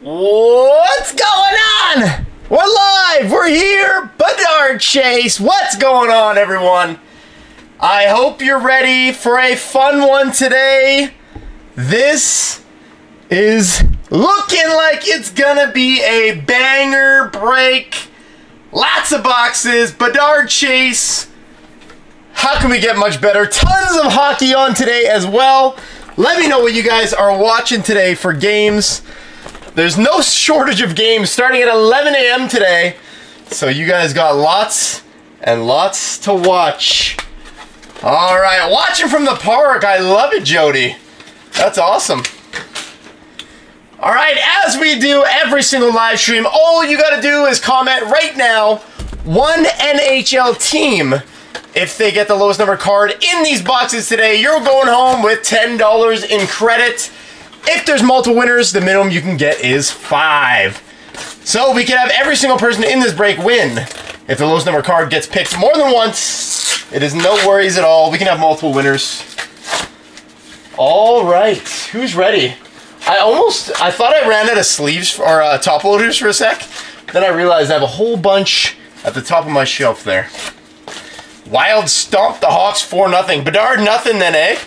What's going on? We're live. We're here. Bedard Chase. What's going on, everyone? I hope you're ready for a fun one today. This is looking like it's gonna be a banger break. Lots of boxes. Bedard Chase. How can we get much better? Tons of hockey on today as well. Let me know what you guys are watching today for games. There's no shortage of games starting at 11 a.m. today. So you guys got lots and lots to watch. All right, watching from the park. I love it, Jody. That's awesome. All right, as we do every single live stream, all you got to do is comment right now one NHL team. If they get the lowest number card in these boxes today, you're going home with $10 in credit. If there's multiple winners, the minimum you can get is five. So we can have every single person in this break win. If the lowest number card gets picked more than once, it is no worries at all. We can have multiple winners. All right, who's ready? I almost, I thought I ran out of sleeves or uh, top loaders for a sec. Then I realized I have a whole bunch at the top of my shelf there. Wild stomp the Hawks 4 nothing. Bedard nothing then, eh?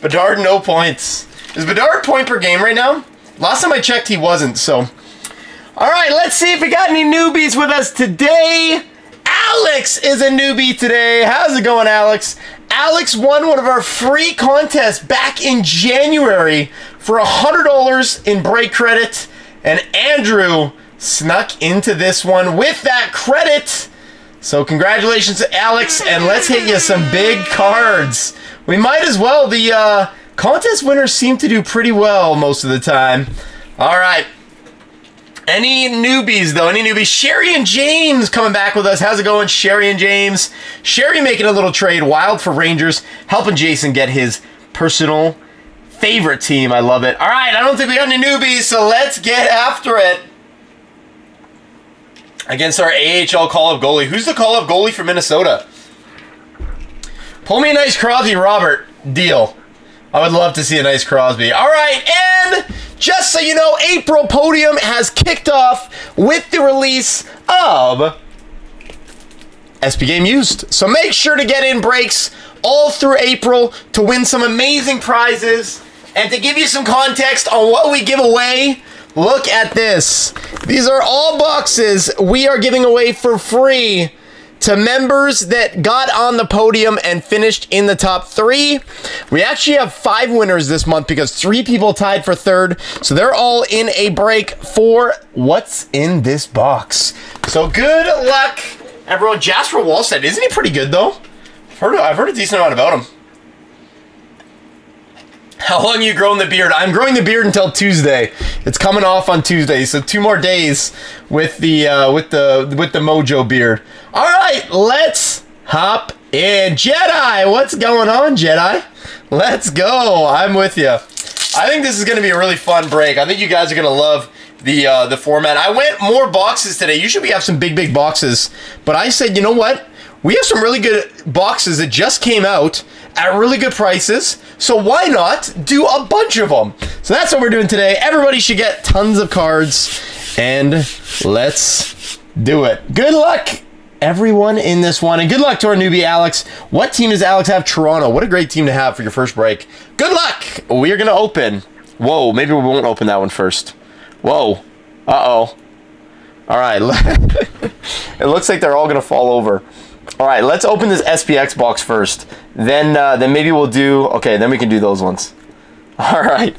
Bedard no points. Is Bedard point per game right now? Last time I checked, he wasn't, so. All right, let's see if we got any newbies with us today. Alex is a newbie today. How's it going, Alex? Alex won one of our free contests back in January for $100 in break credit, and Andrew snuck into this one with that credit. So congratulations to Alex, and let's hit you some big cards. We might as well. The uh, Contest winners seem to do pretty well most of the time. All right. Any newbies, though? Any newbies? Sherry and James coming back with us. How's it going, Sherry and James? Sherry making a little trade. Wild for Rangers. Helping Jason get his personal favorite team. I love it. All right. I don't think we got any newbies, so let's get after it. Against our AHL call-up goalie. Who's the call-up goalie for Minnesota? Pull me a nice Crosby, Robert. Deal. I would love to see a nice Crosby. All right, and just so you know, April Podium has kicked off with the release of SP Game Used. So make sure to get in breaks all through April to win some amazing prizes. And to give you some context on what we give away, look at this. These are all boxes we are giving away for free to members that got on the podium and finished in the top three. We actually have five winners this month because three people tied for third. So they're all in a break for what's in this box. So good luck, everyone. Jesper Wallstedt, isn't he pretty good though? I've heard, I've heard a decent amount about him. How long you growing the beard? I'm growing the beard until Tuesday. It's coming off on Tuesday, so two more days with the uh, with the with the Mojo beard. All right, let's hop in. Jedi, what's going on, Jedi? Let's go. I'm with you. I think this is going to be a really fun break. I think you guys are going to love the uh, the format. I went more boxes today. Usually we have some big big boxes, but I said, you know what? We have some really good boxes that just came out at really good prices. So why not do a bunch of them? So that's what we're doing today. Everybody should get tons of cards and let's do it. Good luck everyone in this one and good luck to our newbie Alex. What team does Alex have? Toronto. What a great team to have for your first break. Good luck. We are going to open. Whoa, maybe we won't open that one first. Whoa. Uh-oh. All right. it looks like they're all going to fall over. All right, let's open this SPX box first. Then, uh, then maybe we'll do. Okay, then we can do those ones. All right.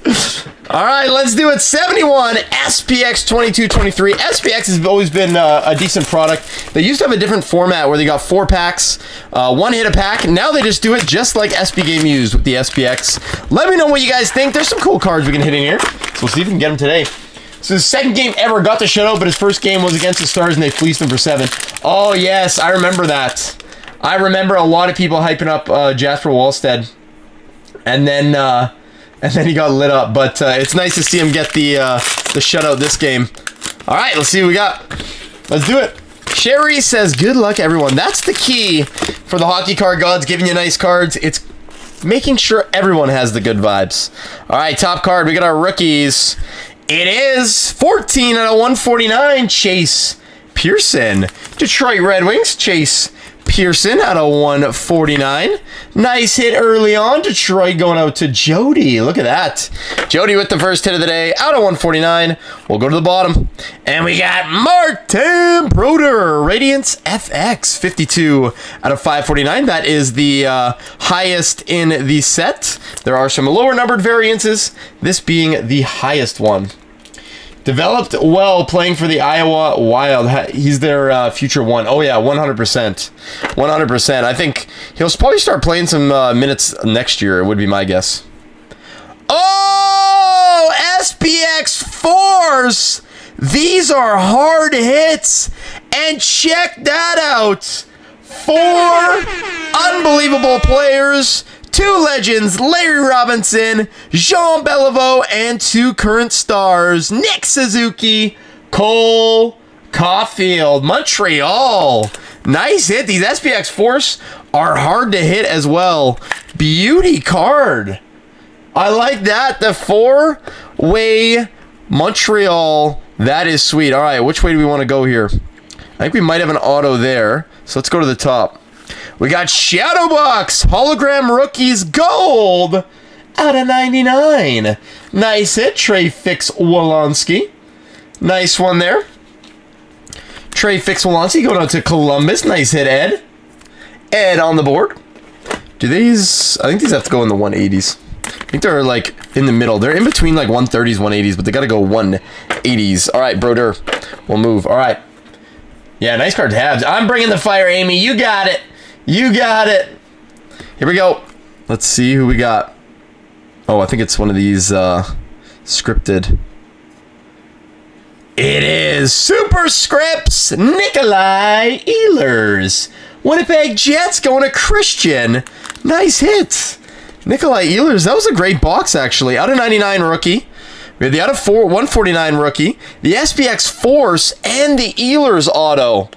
All right, let's do it. 71 SPX 2223. SPX has always been uh, a decent product. They used to have a different format where they got four packs, uh, one hit a pack. Now they just do it just like SP Game used with the SPX. Let me know what you guys think. There's some cool cards we can hit in here. So we'll see if we can get them today. So his second game ever got the shutout, but his first game was against the Stars and they fleeced him for seven. Oh, yes, I remember that. I remember a lot of people hyping up uh, Jesper Wallstedt. And then uh, and then he got lit up. But uh, it's nice to see him get the, uh, the shutout this game. All right, let's see what we got. Let's do it. Sherry says, good luck, everyone. That's the key for the hockey card gods giving you nice cards. It's making sure everyone has the good vibes. All right, top card. We got our rookies It is 14 out of 149. Chase Pearson. Detroit Red Wings. Chase Pearson out of 149. Nice hit early on. Detroit going out to Jody. Look at that. Jody with the first hit of the day out of 149. We'll go to the bottom. And we got Martin Brodeur, Radiance FX 52 out of 549. That is the uh, highest in the set. There are some lower numbered variances, this being the highest one. Developed well playing for the Iowa Wild. He's their uh, future one. Oh, yeah, 100%. 100%. I think he'll probably start playing some uh, minutes next year, it would be my guess. Oh, SPX Force. These are hard hits. And check that out. Four unbelievable players two legends, Larry Robinson, Jean Beliveau, and two current stars, Nick Suzuki, Cole Caufield, Montreal. Nice hit. These SPX Force are hard to hit as well. Beauty card. I like that. The four-way Montreal. That is sweet. All right, which way do we want to go here? I think we might have an auto there. So let's go to the top. We got Shadowbox Hologram Rookies Gold out of 99. Nice hit, Trey Fix-Wolansky. Nice one there. Trey Fix-Wolansky going out to Columbus. Nice hit, Ed. Ed on the board. Do these... I think these have to go in the 180s. I think they're like in the middle. They're in between like 130s, 180s, but they got to go 180s. All right, Brodeur, We'll move. All right. Yeah, nice card have. I'm bringing the fire, Amy. You got it. You got it. Here we go. Let's see who we got. Oh, I think it's one of these uh, scripted. It is Superscripts Nikolai Ehlers. Winnipeg Jets going to Christian. Nice hit. Nikolai Ehlers. That was a great box, actually. Out of 99 rookie. We have the out of four, 149 rookie, the SPX Force, and the Ehlers auto.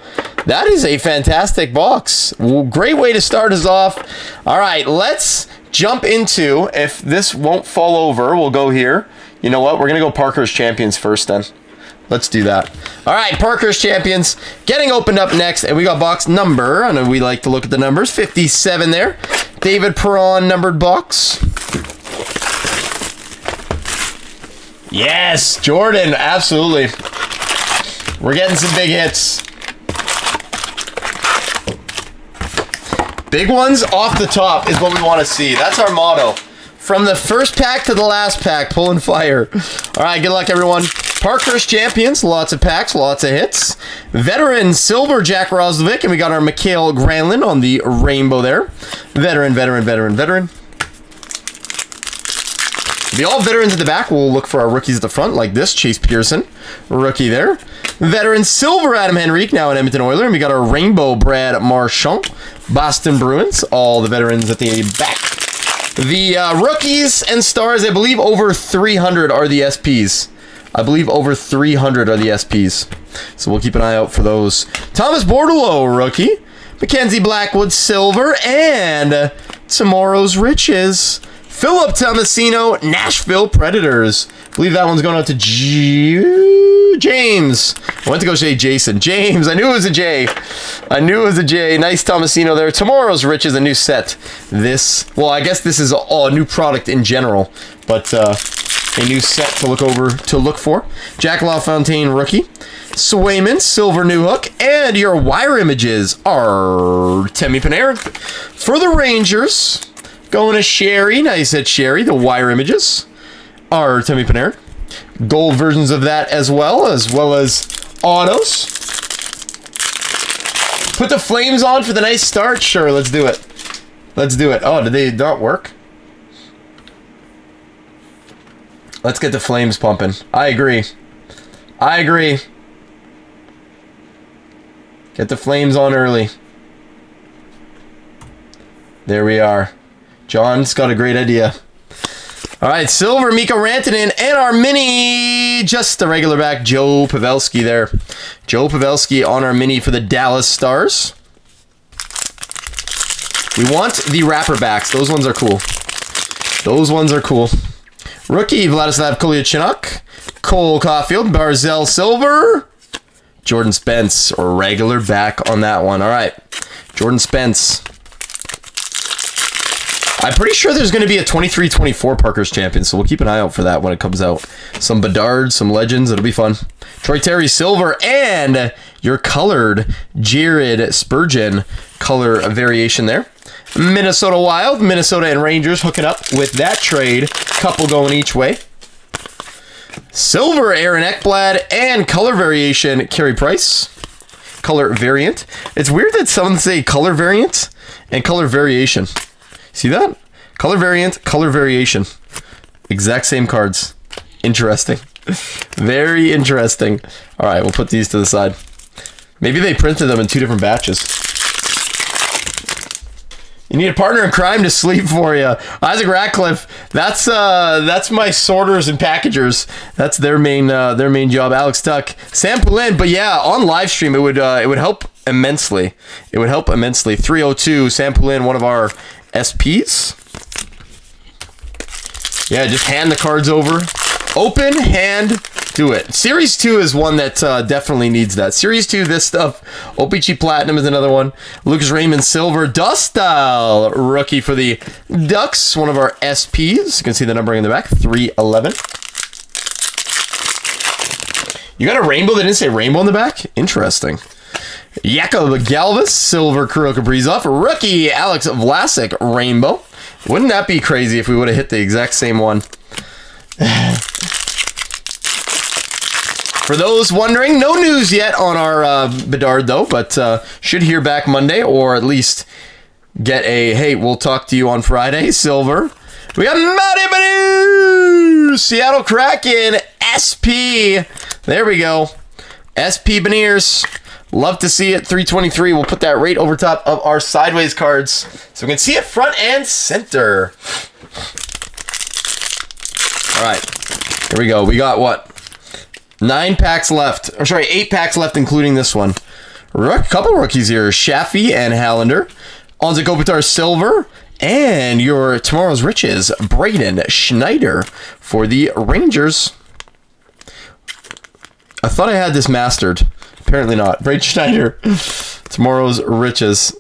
That is a fantastic box. Great way to start us off. All right, let's jump into, if this won't fall over, we'll go here. You know what? We're going to go Parkhurst Champions first then. Let's do that. All right, Parkhurst Champions getting opened up next. And we got box number. I know we like to look at the numbers. 57 there. David Perron numbered box. Yes, Jordan, absolutely. We're getting some big hits. Big ones off the top is what we want to see. That's our motto. From the first pack to the last pack, pulling fire. All right, good luck, everyone. Parkhurst champions, lots of packs, lots of hits. Veteran silver Jack Roslovic, and we got our Mikael Granlund on the rainbow there. Veteran, veteran, veteran, veteran. The all veterans at the back. We'll look for our rookies at the front, like this Chase Pearson, rookie there. Veteran silver Adam Henrique, now an Edmonton Oiler. And we got our rainbow Brad Marchand, Boston Bruins, all the veterans at the back. The uh, rookies and stars, I believe over 300 are the SPs. I believe over 300 are the SPs. So we'll keep an eye out for those. Thomas Bordeleau, rookie. Mackenzie Blackwood, silver. And tomorrow's riches. Philip Tomasino, Nashville Predators. I believe that one's going out to G James. I went to go say Jason. James, I knew it was a J. I knew it was a J. Nice Tomasino there. Tomorrow's Riches a new set. This, well, I guess this is a, a new product in general, but uh, a new set to look over, to look for. Jack LaFontaine, rookie. Swayman, Silver New Hook, and your wire images Artemi Panarin. For the Rangers, Going to Sherry. Nice at Sherry. The wire images Artemi Panarin. Gold versions of that as well, as well as autos. Put the flames on for the nice start. Sure, let's do it. Let's do it. Oh, did they not work? Let's get the flames pumping. I agree. I agree. Get the flames on early. There we are. John's got a great idea. All right, Silver, Mikko Rantanen, and our mini, just the regular back, Joe Pavelski there. Joe Pavelski on our mini for the Dallas Stars. We want the wrapper backs. Those ones are cool. Those ones are cool. Rookie Vladislav Kolyachonok, Cole Caufield, Barzal Silver, Jordan Spence, or regular back on that one. All right, Jordan Spence. I'm pretty sure there's going to be a 23-24 Parkhurst Champion, so we'll keep an eye out for that when it comes out. Some Bedard, some Legends, it'll be fun. Troy Terry Silver, and your colored Jared Spurgeon color variation there. Minnesota Wild, Minnesota and Rangers hooking up with that trade. Couple going each way. Silver Aaron Ekblad and color variation Carey Price. Color variant. It's weird that some say color variant and color variation. See that? Color variant, color variation. Exact same cards. Interesting. Very interesting. All right, we'll put these to the side. Maybe they printed them in two different batches. You need a partner in crime to sleep for you. Isaac Ratcliffe. That's uh that's my sorters and packagers. That's their main uh, their main job. Alex Tuch, Sam Poulin. But yeah, on live stream it would uh, it would help immensely. It would help immensely. 302 Sam Poulin, one of our SPs. Yeah, just hand the cards over. Open, hand, do it. Series 2 is one that uh, definitely needs that. Series 2, this stuff. OPC Platinum is another one. Lucas Raymond Silver, Drysdale, rookie for the Ducks. One of our SPs. You can see the numbering in the back, 311. You got a rainbow that didn't say rainbow in the back? Interesting. Jakub Galvas, Silver Kirill Kaprizov, rookie Alex Vlasic, Rainbow. Wouldn't that be crazy if we would have hit the exact same one? For those wondering, no news yet on our uh, Bedard though, but uh, should hear back Monday or at least get a hey, we'll talk to you on Friday. Silver. We got Matty Beniers, Seattle Kraken, SP. There we go. SP Beniers. Love to see it. 323. We'll put that right over top of our sideways cards so we can see it front and center. All right. Here we go. We got what? Nine packs left. Or sorry, eight packs left, including this one. Rook, couple rookies here. Shaffy and Hallander. Anze Kopitar Silver. And your tomorrow's riches, Braden Schneider for the Rangers. I thought I had this mastered. Apparently not. Braden Schneider. Tomorrow's riches.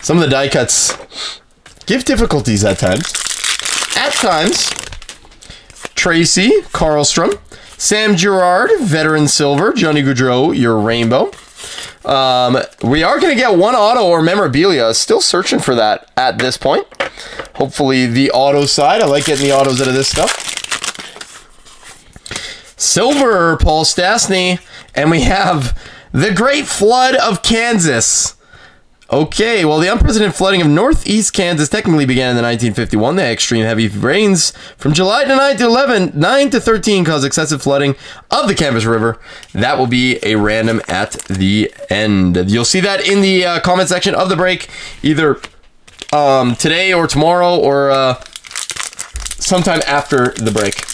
Some of the die cuts give difficulties at times. At times. Tracy Karlstrom. Sam Girard, veteran silver. Johnny Gaudreau, your rainbow. Um, we are going to get one auto or memorabilia. Still searching for that at this point. Hopefully the auto side. I like getting the autos out of this stuff. Silver, Paul Stastny. And we have the Great Flood of Kansas. Okay, well, the unprecedented flooding of northeast Kansas technically began in the 1951. The extreme heavy rains from July to 9 to 11, 9 to 13 caused excessive flooding of the Kansas River. That will be a random at the end. You'll see that in the uh, comment section of the break, either um, today or tomorrow or uh, sometime after the break.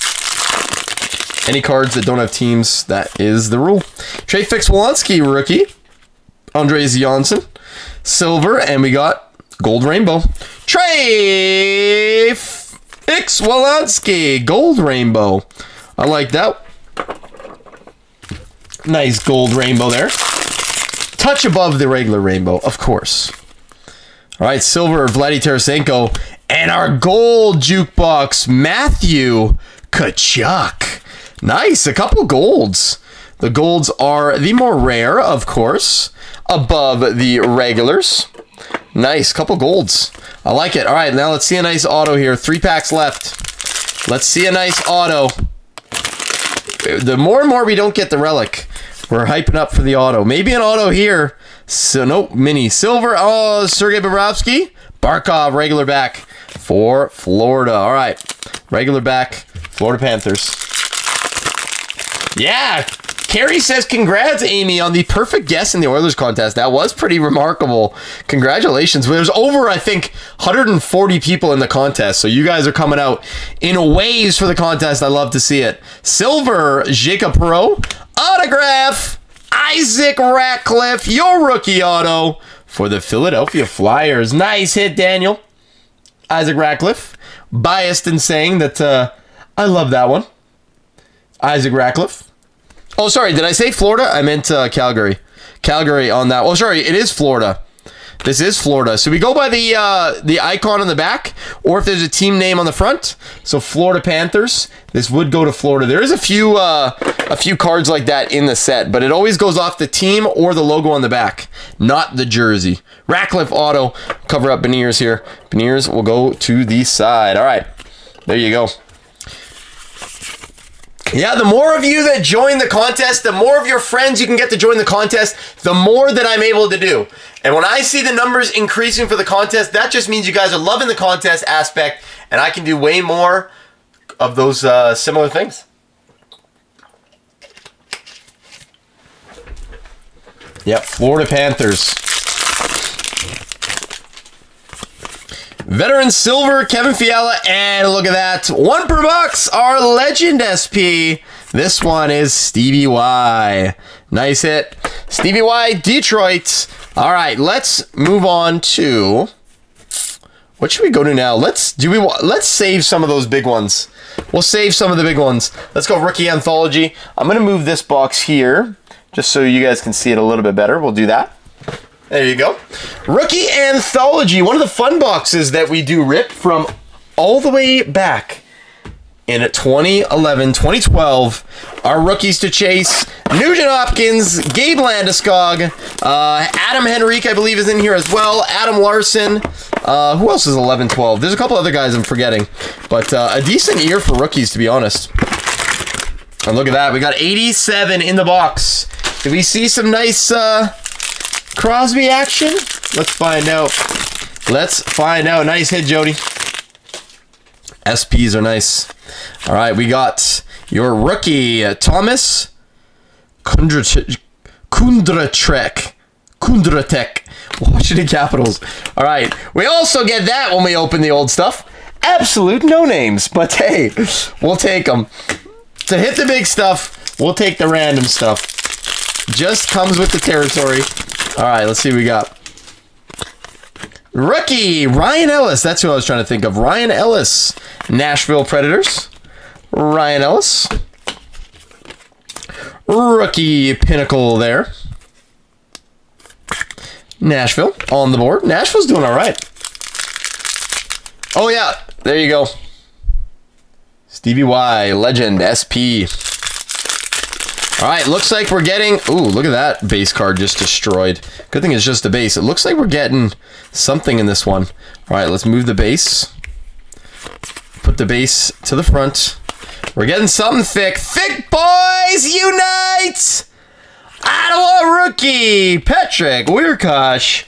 Any cards that don't have teams, that is the rule. Trey Fix-Wolansky, rookie. Andres Janssen silver, and we got gold rainbow. Trey Fix-Wolansky, gold rainbow. I like that. Nice gold rainbow there. Touch above the regular rainbow, of course. All right, silver Vladdy Tarasenko, and our gold jukebox Matthew Tkachuk. Nice, a couple golds. The golds are the more rare, of course above the regulars. Nice, couple golds. I like it. All right, now let's see a nice auto here. Three packs left. Let's see a nice auto. The more and more we don't get the relic, we're hyping up for the auto. Maybe an auto here. So nope, mini silver. Oh, Sergei Bobrovsky. Barkov, regular back for Florida. All right, regular back, Florida Panthers. Yeah, Carrie says, Congrats, Amy, on the perfect guess in the Oilers contest. That was pretty remarkable. Congratulations. There's over, I think, 140 people in the contest. So you guys are coming out in waves for the contest. I love to see it. Silver, Jacob Pro. Autograph, Isaac Ratcliffe, your rookie auto for the Philadelphia Flyers. Nice hit, Daniel. Isaac Ratcliffe. biased in saying that uh, I love that one. Isaac Ratcliffe. Oh, sorry. Did I say Florida? I meant uh, Calgary. Calgary on that. Oh, sorry. It is Florida. This is Florida. So we go by the uh, the icon on the back, or if there's a team name on the front. So Florida Panthers. This would go to Florida. There is a few uh, a few cards like that in the set, but it always goes off the team or the logo on the back, not the jersey. Ratcliffe Auto. Cover up Beniers here. Beniers will go to the side. All right. There you go. Yeah, the more of you that join the contest, the more of your friends you can get to join the contest, the more that I'm able to do. And when I see the numbers increasing for the contest, that just means you guys are loving the contest aspect, and I can do way more of those uh, similar things. Yep, Florida Panthers. Veteran Silver, Kevin Fiala, and look at that. One per box, our Legend SP. This one is Stevie Y. Nice hit. Stevie Y, Detroit. All right, let's move on to... What should we go to now? Let's do we let's save some of those big ones. We'll save some of the big ones. Let's go rookie anthology. I'm gonna move this box here just so you guys can see it a little bit better. We'll do that. There you go. Rookie Anthology, one of the fun boxes that we do rip from all the way back in 2011, 2012. Our rookies to chase, Nugent Hopkins, Gabe Landeskog, uh, Adam Henrique, I believe, is in here as well, Adam Larsson. Uh, who else is 11, 12? There's a couple other guys I'm forgetting. But uh, a decent year for rookies, to be honest. And look at that. We got 87 in the box. Did we see some nice... Uh, Crosby action? Let's find out. Let's find out. Nice hit, Jody. SPs are nice. All right, we got your rookie, uh, Thomas Kundratrek. Kundratek. Washington Capitals. All right, we also get that when we open the old stuff. Absolute no names, but hey, we'll take them. To hit the big stuff, we'll take the random stuff. Just comes with the territory. All right, let's see what we got. Rookie, Ryan Ellis. That's who I was trying to think of. Ryan Ellis, Nashville Predators. Ryan Ellis. Rookie Pinnacle there. Nashville on the board. Nashville's doing all right. Oh, yeah. There you go. Stevie Y, Legend, SP. All right, looks like we're getting... Ooh, look at that base card just destroyed. Good thing it's just a base. It looks like we're getting something in this one. All right, let's move the base. Put the base to the front. We're getting something thick. Thick boys unite! Ottawa rookie, Patrick Wiercioch.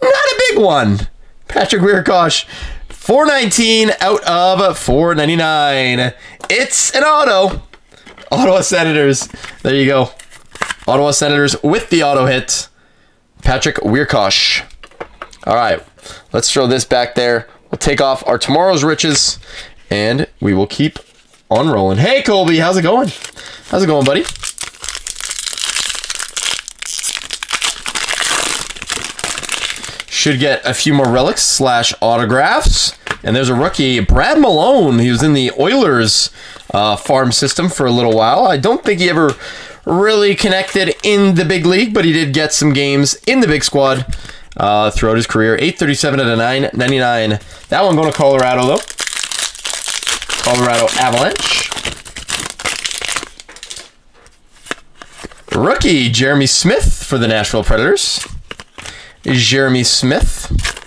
Not a big one. Patrick Wiercioch, 419 out of 499. It's an auto. Ottawa Senators. There you go. Ottawa Senators with the auto hit. Patrick Wiercioch. All right, let's throw this back there. We'll take off our tomorrow's riches, and we will keep on rolling. Hey, Colby, how's it going? How's it going, buddy? Should get a few more relics slash autographs. And there's a rookie, Brad Malone. He was in the Oilers uh, farm system for a little while. I don't think he ever really connected in the big league, but he did get some games in the big squad uh, throughout his career. 837 out of 999. That one going to Colorado, though. Colorado Avalanche. Rookie, Jeremy Smith for the Nashville Predators. Jeremy Smith.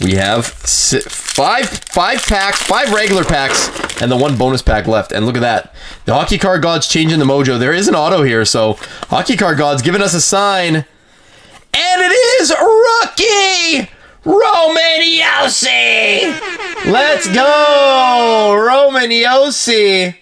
We have five five packs, five regular packs, and the one bonus pack left. And look at that. The Hockey Card God's changing the mojo. There is an auto here, so Hockey Card God's giving us a sign. And it is rookie Roman Josi. Let's go, Roman Josi.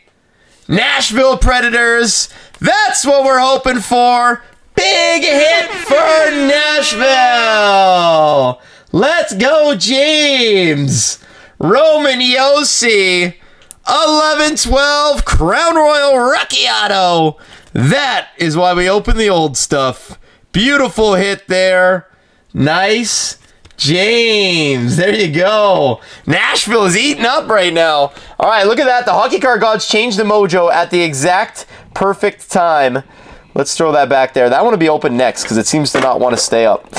Nashville Predators. That's what we're hoping for. Big hit for Nashville. Let's go, James. Roman Josi. 11 12 Crown Royal Rookie Auto. That is why we open the old stuff. Beautiful hit there. Nice. James. There you go. Nashville is eating up right now. All right, look at that. The hockey card gods changed the mojo at the exact perfect time. Let's throw that back there. That one will be open next because it seems to not want to stay up.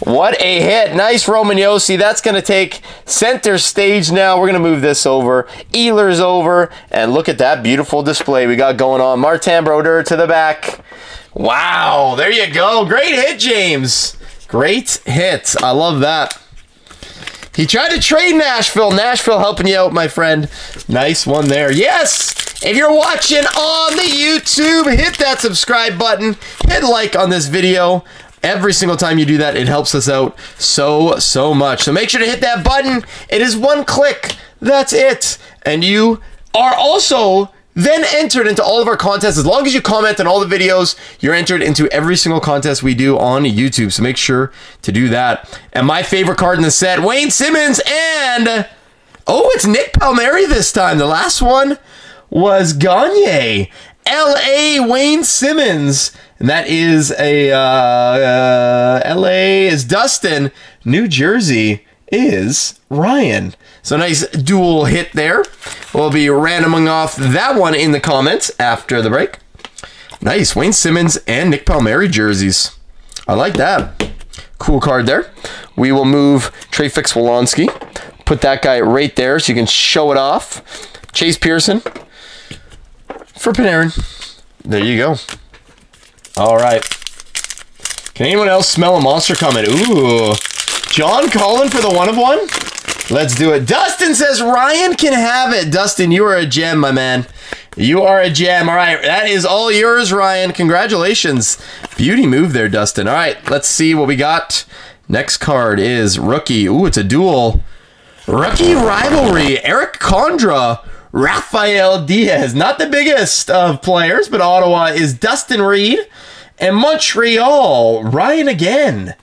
What a hit. Nice Roman Josi. That's going to take center stage now. We're going to move this over. Ehlers over. And look at that beautiful display we got going on. Martin Brodeur to the back. Wow. There you go. Great hit, James. Great hit. I love that. He tried to trade Nashville. Nashville helping you out, my friend. Nice one there. Yes! If you're watching on the YouTube, hit that subscribe button. Hit like on this video. Every single time you do that, it helps us out so, so much. So make sure to hit that button. It is one click. That's it. And you are also then entered into all of our contests. As long as you comment on all the videos, you're entered into every single contest we do on YouTube. So make sure to do that. And my favorite card in the set, Wayne Simmonds and... Oh, it's Nick Palmieri this time. The last one was Gagne. L.A. Wayne Simmonds. And that is a... Uh, uh, L.A. is Dustin. New Jersey is Ryan. So nice dual hit there. We'll be randoming off that one in the comments after the break. Nice. Wayne Simmonds and Nick Palmieri jerseys. I like that. Cool card there. We will move Trey Fix-Wolansky. Put that guy right there so you can show it off. Chase Pearson for Panarin. There you go. All right. Can anyone else smell a monster coming? Ooh. John Collin for the one of one? Let's do it. Dustin says Ryan can have it. Dustin, you are a gem, my man. You are a gem. All right, that is all yours, Ryan. Congratulations. Beauty move there, Dustin. All right, let's see what we got. Next card is rookie. Ooh, it's a duel. Rookie rivalry. Eric Condra. Rafael Diaz. Not the biggest of players, but Ottawa is Dustin Reed. And Montreal, Ryan again.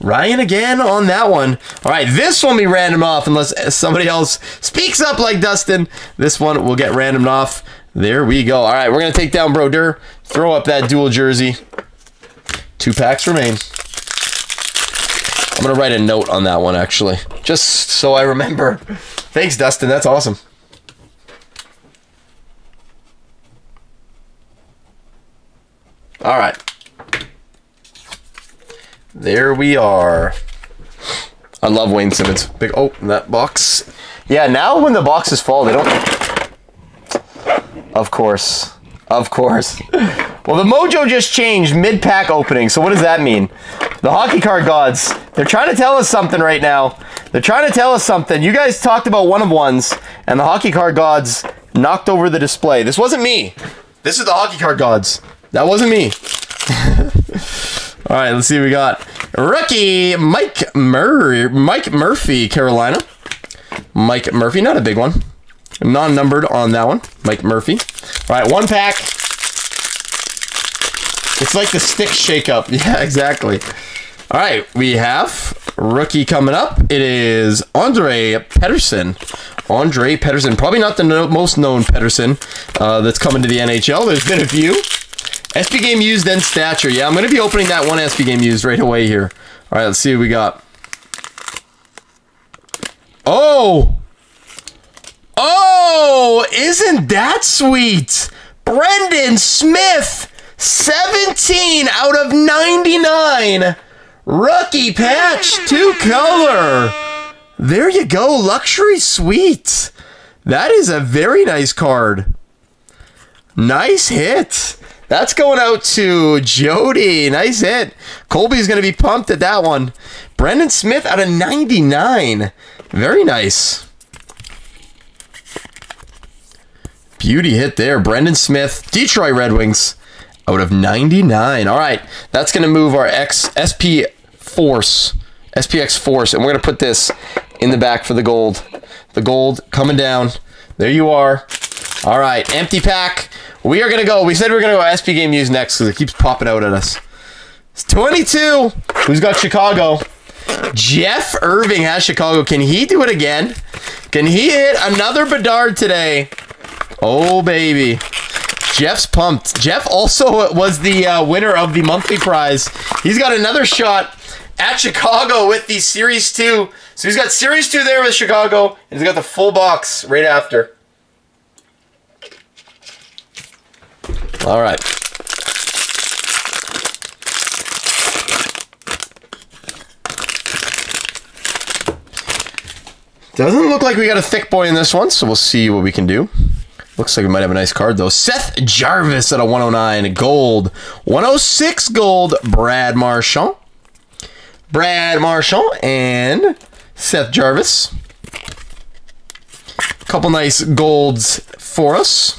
Ryan again on that one. All right, this one be random off unless somebody else speaks up like Dustin. This one will get random off. There we go. All right, we're going to take down Brodeur. Throw up that dual jersey. Two packs remain. I'm going to write a note on that one, actually. Just so I remember. Thanks, Dustin. That's awesome. All right. There we are. I love Wayne Simmonds. Big oh, that box. Yeah, now when the boxes fall, they don't. Of course, of course. Well, the mojo just changed mid-pack opening. So what does that mean? The hockey card gods. They're trying to tell us something right now. They're trying to tell us something. You guys talked about one of ones, and the hockey card gods knocked over the display. This wasn't me. This is the hockey card gods. That wasn't me. All right, let's see what we got. Rookie Mike Mur Mike Murphy, Carolina. Mike Murphy, not a big one. Non-numbered on that one. Mike Murphy. All right, one pack. It's like the stick shake-up. Yeah, exactly. All right, we have rookie coming up. It is Andre Pedersen. Andre Pedersen, probably not the no most known Pedersen uh, that's coming to the NHL. There's been a few. SP game used, then stature. Yeah, I'm going to be opening that one SP game used right away here. All right, let's see what we got. Oh! Oh! Isn't that sweet? Brendan Smith, 17 out of 99. Rookie patch, two color. There you go, luxury suite. That is a very nice card. Nice hit. That's going out to Jody. Nice hit. Colby's going to be pumped at that one. Brendan Smith out of 99. Very nice. Beauty hit there. Brendan Smith, Detroit Red Wings out of 99. All right, that's going to move our X SP Force, SPX Force, and we're going to put this in the back for the gold. The gold coming down. There you are. All right, empty pack. We are going to go. We said we are going to go SP game use next because it keeps popping out at us. It's 22. Who's got Chicago? Jeff Irving has Chicago. Can he do it again? Can he hit another Bedard today? Oh, baby. Jeff's pumped. Jeff also was the uh, winner of the monthly prize. He's got another shot at Chicago with the Series 2. So he's got Series 2 there with Chicago, and he's got the full box right after. All right. Doesn't look like we got a thick boy in this one, so we'll see what we can do. Looks like we might have a nice card, though. Seth Jarvis at a 109 gold. 106 gold, Brad Marchand. Brad Marchand and Seth Jarvis. A Couple nice golds for us.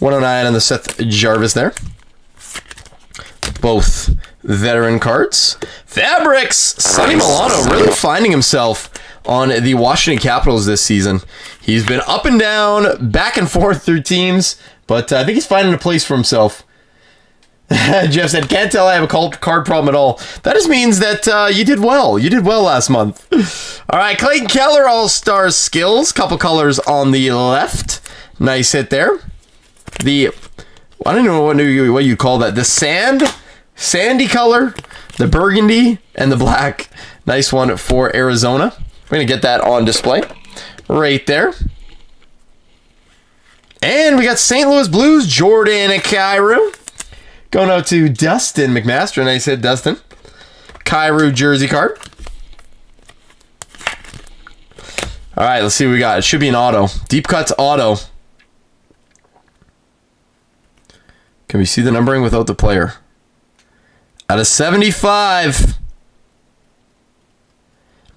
109 on the Seth Jarvis there. Both veteran cards. Fabrics, Sonny Milano really finding himself on the Washington Capitals this season. He's been up and down, back and forth through teams, but uh, I think he's finding a place for himself. Jeff said, "Can't tell I have a card problem at all." That just means that uh, you did well. You did well last month. all right, Clayton Keller, All Star skills, couple colors on the left. Nice hit there. The I don't know what you what you call that. The sand, sandy color, the burgundy, and the black. Nice one for Arizona. We're gonna get that on display right there. And we got St. Louis Blues, Jordan Kyrou. Going out to Dustin McMaster. Nice hit, Dustin. Kyrou jersey card. All right, let's see what we got. It should be an auto. Deep cuts auto. Can we see the numbering without the player? Out of 75.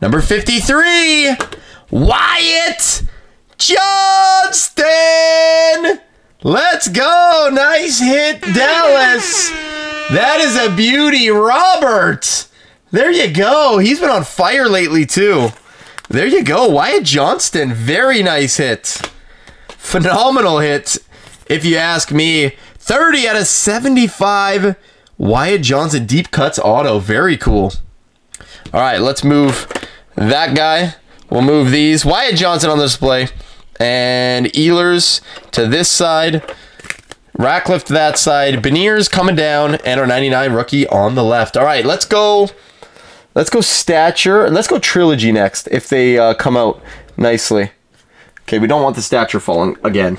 Number 53. Wyatt Johnston. Let's go. Nice hit, Dallas. That is a beauty, Robert. There you go. He's been on fire lately, too. There you go. Wyatt Johnston. Very nice hit. Phenomenal hit, if you ask me. 30 out of 75. Wyatt Johnston deep cuts auto. Very cool. All right, let's move that guy. We'll move these. Wyatt Johnston on the display and Ehlers to this side. Ratcliffe to that side. Beniers coming down, and our 99 rookie on the left. All right, let's go. Let's go stature, and let's go trilogy next if they uh, come out nicely. Okay, we don't want the stature falling again.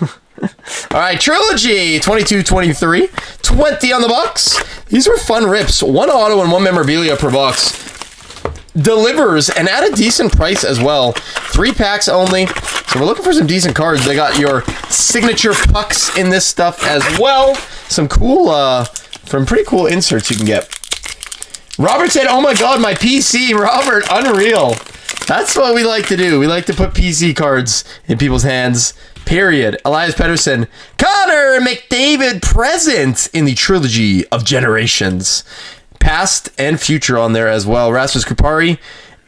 All right, trilogy 22 23, 20 on the box. These were fun rips. One auto and one memorabilia per box delivers and at a decent price as well. Three packs only. So we're looking for some decent cards. They got your signature pucks in this stuff as well. Some cool, uh, from pretty cool inserts you can get. Robert said, oh my god, my PC. Robert, unreal. That's what we like to do. We like to put PC cards in people's hands. Period. Elias Pettersson. Connor McDavid present in the trilogy of generations past and future on there as well. Rasmus Kupari.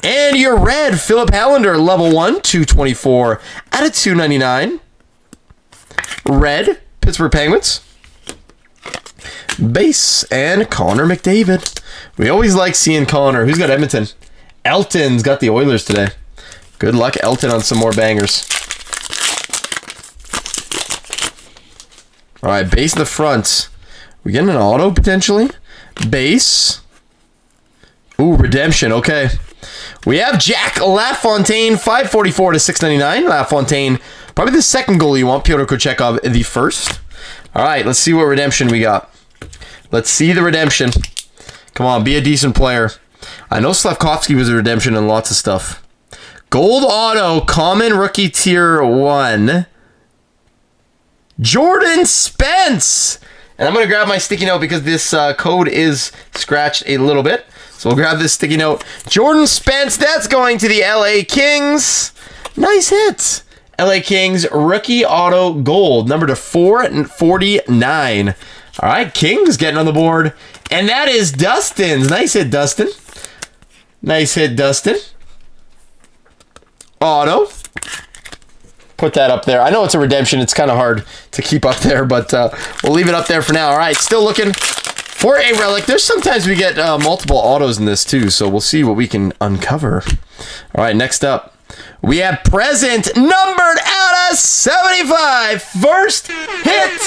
And your red, Filip Hallander, level 1, 224 out of 299. Red, Pittsburgh Penguins. Base, and Connor McDavid. We always like seeing Connor. Who's got Edmonton? Elton's got the Oilers today. Good luck, Elton, on some more bangers. All right, base in the front. We getting an auto potentially? Base. Ooh, redemption. Okay. We have Jack LaFontaine, 544 to 699. LaFontaine, probably the second goal you want. Pyotr Kochetkov, the first. All right, let's see what redemption we got. Let's see the redemption. Come on, be a decent player. I know Slavkovsky was a redemption and lots of stuff. Gold Auto, common rookie tier 1. Jordan Spence. And I'm going to grab my sticky note because this uh, code is scratched a little bit. So we'll grab this sticky note. Jordan Spence, that's going to the LA Kings. Nice hit. LA Kings rookie auto gold, number to 449. All right, Kings getting on the board. And that is Dustin's. Nice hit, Dustin. Nice hit, Dustin. Auto put that up there. I know it's a redemption. It's kind of hard to keep up there, but uh, we'll leave it up there for now. All right, still looking for a relic. There's sometimes we get uh, multiple autos in this too, so we'll see what we can uncover. All right, next up. We have present numbered out of 75. First hit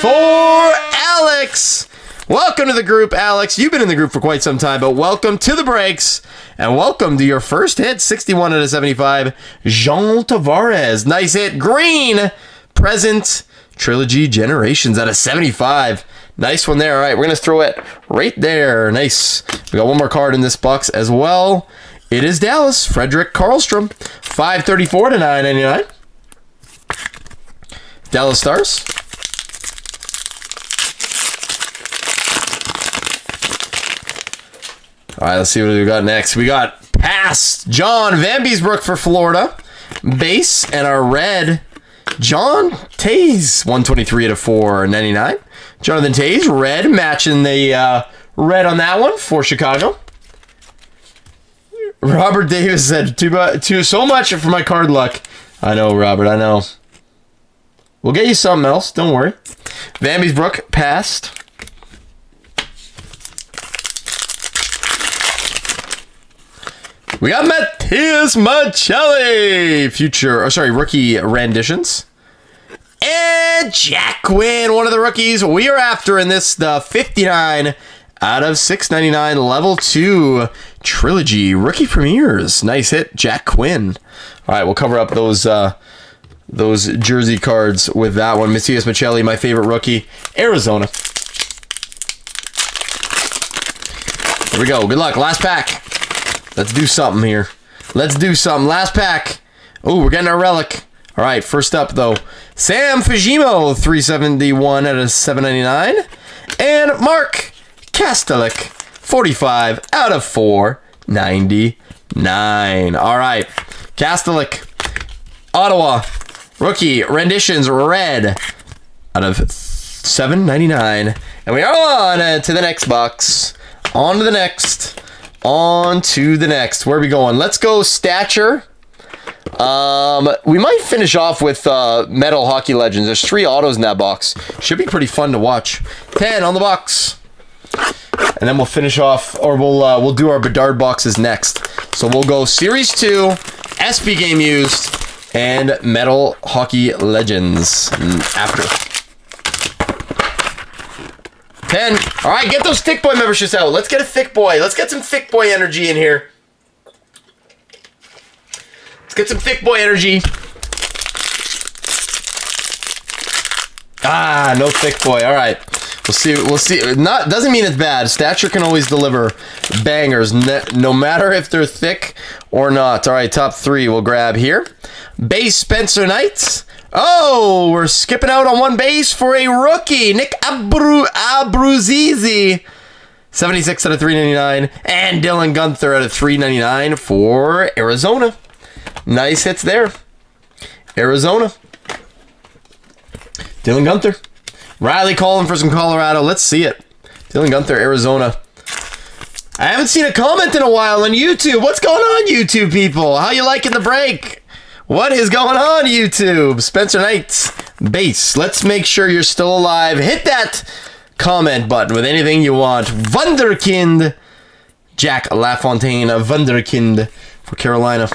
for Alex. Welcome to the group, Alex. You've been in the group for quite some time, but welcome to the breaks and welcome to your first hit 61 out of 75. Jean Tavares. Nice hit. Green. Present. Trilogy Generations out of 75. Nice one there. All right, we're going to throw it right there. Nice. We got one more card in this box as well. It is Dallas. Fredrik Karlstrom. 534 to 999. Dallas Stars. All right, let's see what we got next. We got past John Vanbiesbrook for Florida. Base and our red John Toews, 123 out to 499. Jonathan Toews, red, matching the uh, red on that one for Chicago. Robert Davis said, too, too so much for my card luck. I know, Robert, I know. We'll get you something else, don't worry. Vanbiesbrook passed. We got Matias Maccelli, future, oh sorry, rookie renditions. And Jack Quinn, one of the rookies we are after in this, the 59 out of 699 level 2 trilogy rookie premieres. Nice hit, Jack Quinn. All right, we'll cover up those uh, those jersey cards with that one. Matias Maccelli, my favorite rookie, Arizona. Here we go. Good luck. Last pack. Let's do something here. Let's do something. Last pack. Oh, we're getting our relic. All right, first up, though. Sam Fujimo, 371 out of 799. And Mark Kastelic, 45 out of 499. All right, Kastelic, Ottawa, rookie, renditions, red out of 799. And we are on to the next box. On to the next. On to the next. Where are we going? Let's go stature. Um, we might finish off with uh, Metal Hockey Legends. There's three autos in that box. Should be pretty fun to watch. 10 on the box. And then we'll finish off, or we'll uh, we'll do our Bedard boxes next. So we'll go Series 2, SP Game Used, and Metal Hockey Legends after. 10. All right, get those Thick Boy memberships out. Let's get a Thick Boy. Let's get some Thick Boy energy in here. Let's get some Thick Boy energy. Ah, no Thick Boy. All right. We'll see. We'll see. Not doesn't mean it's bad. Stature can always deliver bangers, no matter if they're thick or not. All right, top three we'll grab here. Base Spencer Knights. Oh, we're skipping out on one base for a rookie, Nick Abru Abruzzese. 76 out of 399. And Dylan Guenther out of 399 for Arizona. Nice hits there. Arizona. Dylan Guenther. Riley calling for some Colorado. Let's see it. Dylan Guenther, Arizona. I haven't seen a comment in a while on YouTube. What's going on, YouTube people? How you liking the break? What is going on, YouTube? Spencer Knight, base. Let's make sure you're still alive. Hit that comment button with anything you want. Wunderkind, Jack LaFontaine, Wunderkind for Carolina.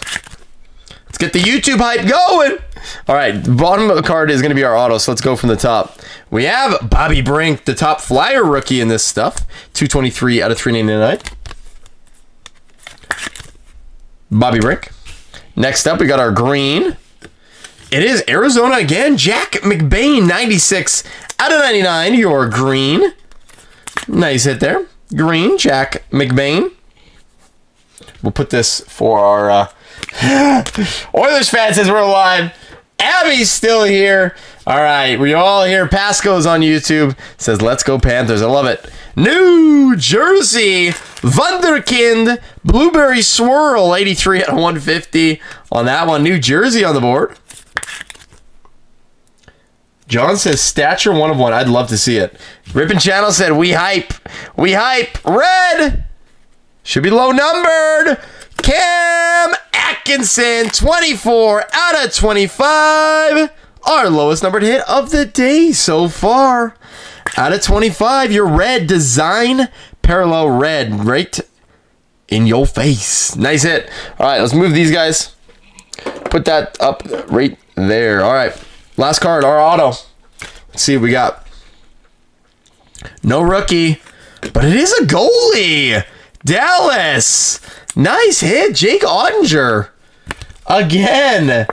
Let's get the YouTube hype going. All right, bottom of the card is going to be our auto, so let's go from the top. We have Bobby Brink, the top flyer rookie in this stuff. 223 out of 399. Bobby Brink. Next up, we got our green. It is Arizona again. Jack McBain, 96 out of 99. Your green. Nice hit there. Green, Jack McBain. We'll put this for our uh, Oilers fans as we're alive. Abby's still here. All right, we all here. Pasco's on YouTube. Says, let's go Panthers. I love it. New Jersey. Wunderkind, Blueberry Swirl, 83 out of 150 on that one. New Jersey on the board. John says stature one of one. I'd love to see it. Rippin Channel said we hype. We hype. Red should be low numbered. Cam Atkinson, 24 out of 25. Our lowest numbered hit of the day so far. Out of 25, your red design parallel red right in your face. Nice hit. All right, let's move these guys. Put that up right there. All right, last card, our auto. Let's see what we got. No rookie, but it is a goalie. Dallas. Nice hit, Jake Oettinger. Again.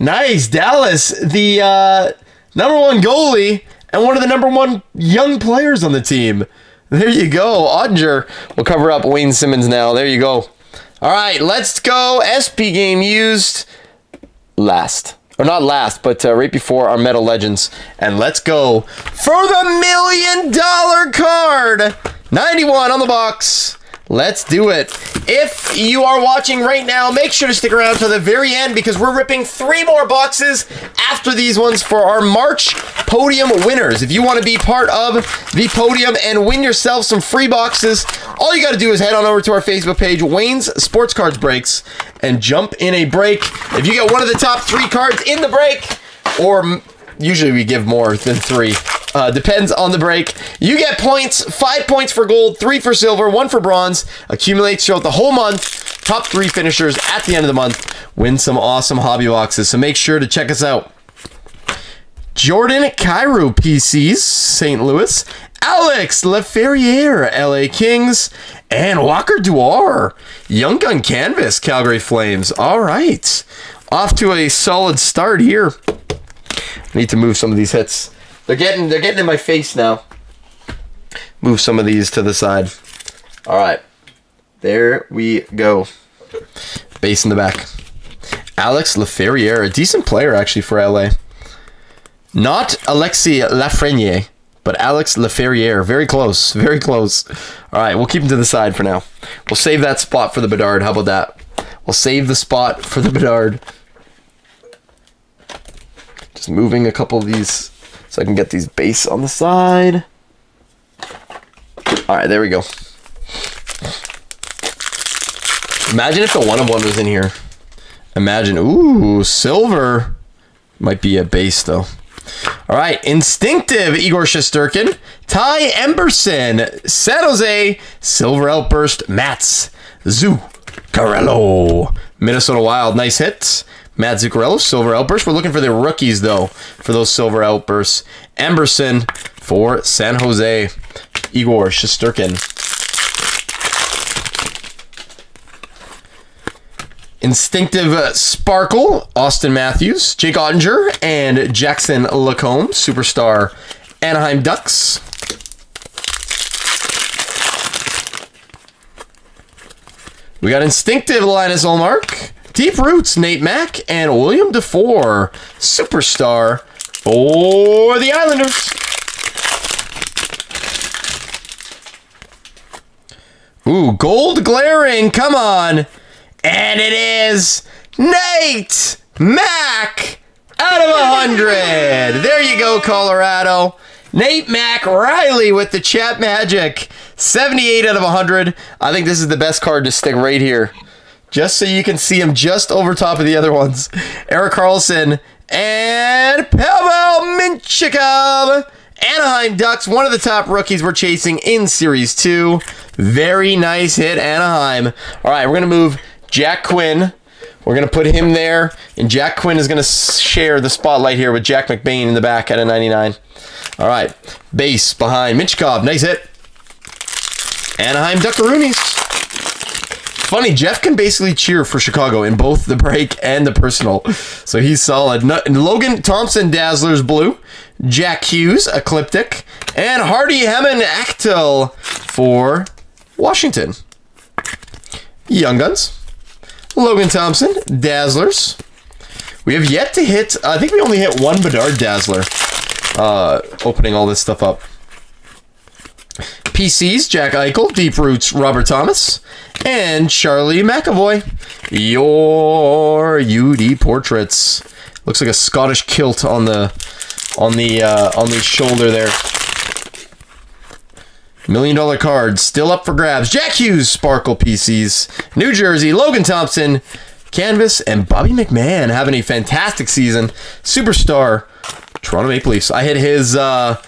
Nice. Dallas, the uh, number one goalie and one of the number one young players on the team. There you go. Oettinger will cover up Wayne Simmonds now. There you go. All right, let's go. SP game used last. Or not last, but uh, right before our Metal Legends. And let's go for the million dollar card. 91 on the box. Let's do it. If you are watching right now, make sure to stick around to the very end because we're ripping three more boxes after these ones for our March podium winners. If you want to be part of the podium and win yourself some free boxes, all you got to do is head on over to our Facebook page, Wayne's Sports Cards Breaks, and jump in a break. If you get one of the top three cards in the break, or usually we give more than three. Uh, depends on the break. You get points, five points for gold, three for silver, one for bronze. Accumulates throughout the whole month. Top three finishers at the end of the month win some awesome hobby boxes. So make sure to check us out. Jordan Kyrou PCs, St. Louis. Alex Laferriere, LA Kings. And Walker Duehr, Young Gun Canvas, Calgary Flames. All right. Off to a solid start here. I need to move some of these hits. They're getting they're getting in my face now. Move some of these to the side. All right. There we go. Base in the back. Alex Laferriere, a decent player actually for LA. Not Alexis Lafreniere, but Alex Laferriere. Very close. Very close. All right, we'll keep him to the side for now. We'll save that spot for the Bedard. How about that? We'll save the spot for the Bedard. Just moving a couple of these so I can get these base on the side. All right, there we go. Imagine if the one of one was in here. Imagine, ooh, silver. Might be a base though. All right, instinctive Igor Shesterkin, Ty Emberson, San Jose, Silver Outburst, Mats, Zuccarello, Minnesota Wild, nice hit. Matt Zuccarello, Silver Outburst. We're looking for the rookies, though, for those Silver Outbursts. Emberson for San Jose. Igor Shesterkin. Instinctive uh, Sparkle, Auston Matthews, Jake Oettinger, and Jackson Lacombe, Superstar Anaheim Ducks. We got Instinctive Linus Ullmark, Deep Roots, Nate Mack, and William DeFore, superstar for the Islanders. Ooh, gold glaring, come on. And it is Nate Mack out of 100. There you go, Colorado. Nate Mack Riley with the chat magic. 78 out of 100. I think this is the best card to stick right here just so you can see him just over top of the other ones. Erik Karlsson and Pavel Mintyukov. Anaheim Ducks, one of the top rookies we're chasing in Series 2. Very nice hit, Anaheim. All right, we're going to move Jack Quinn. We're going to put him there, and Jack Quinn is going to share the spotlight here with Jack McBain in the back at a 99. All right, base behind Mintyukov. Nice hit. Anaheim Duckaroonies funny. Jeff can basically cheer for Chicago in both the break and the personal, so he's solid. Logan Thompson, Dazzlers blue. Jack Hughes, Ecliptic, and Hardy Hemon Actel for Washington. Young Guns. Logan Thompson, Dazzlers. We have yet to hit, I think we only hit one Bedard Dazzler uh, opening all this stuff up. PCs, Jack Eichel, Deep Roots, Robert Thomas, and Charlie McAvoy. Your UD portraits. Looks like a Scottish kilt on the on the uh, on the shoulder there. Million dollar card still up for grabs. Jack Hughes, Sparkle PCs. New Jersey, Logan Thompson, Canvas, and Bobby McMahon having a fantastic season. Superstar, Toronto Maple Leafs. I hit his uh,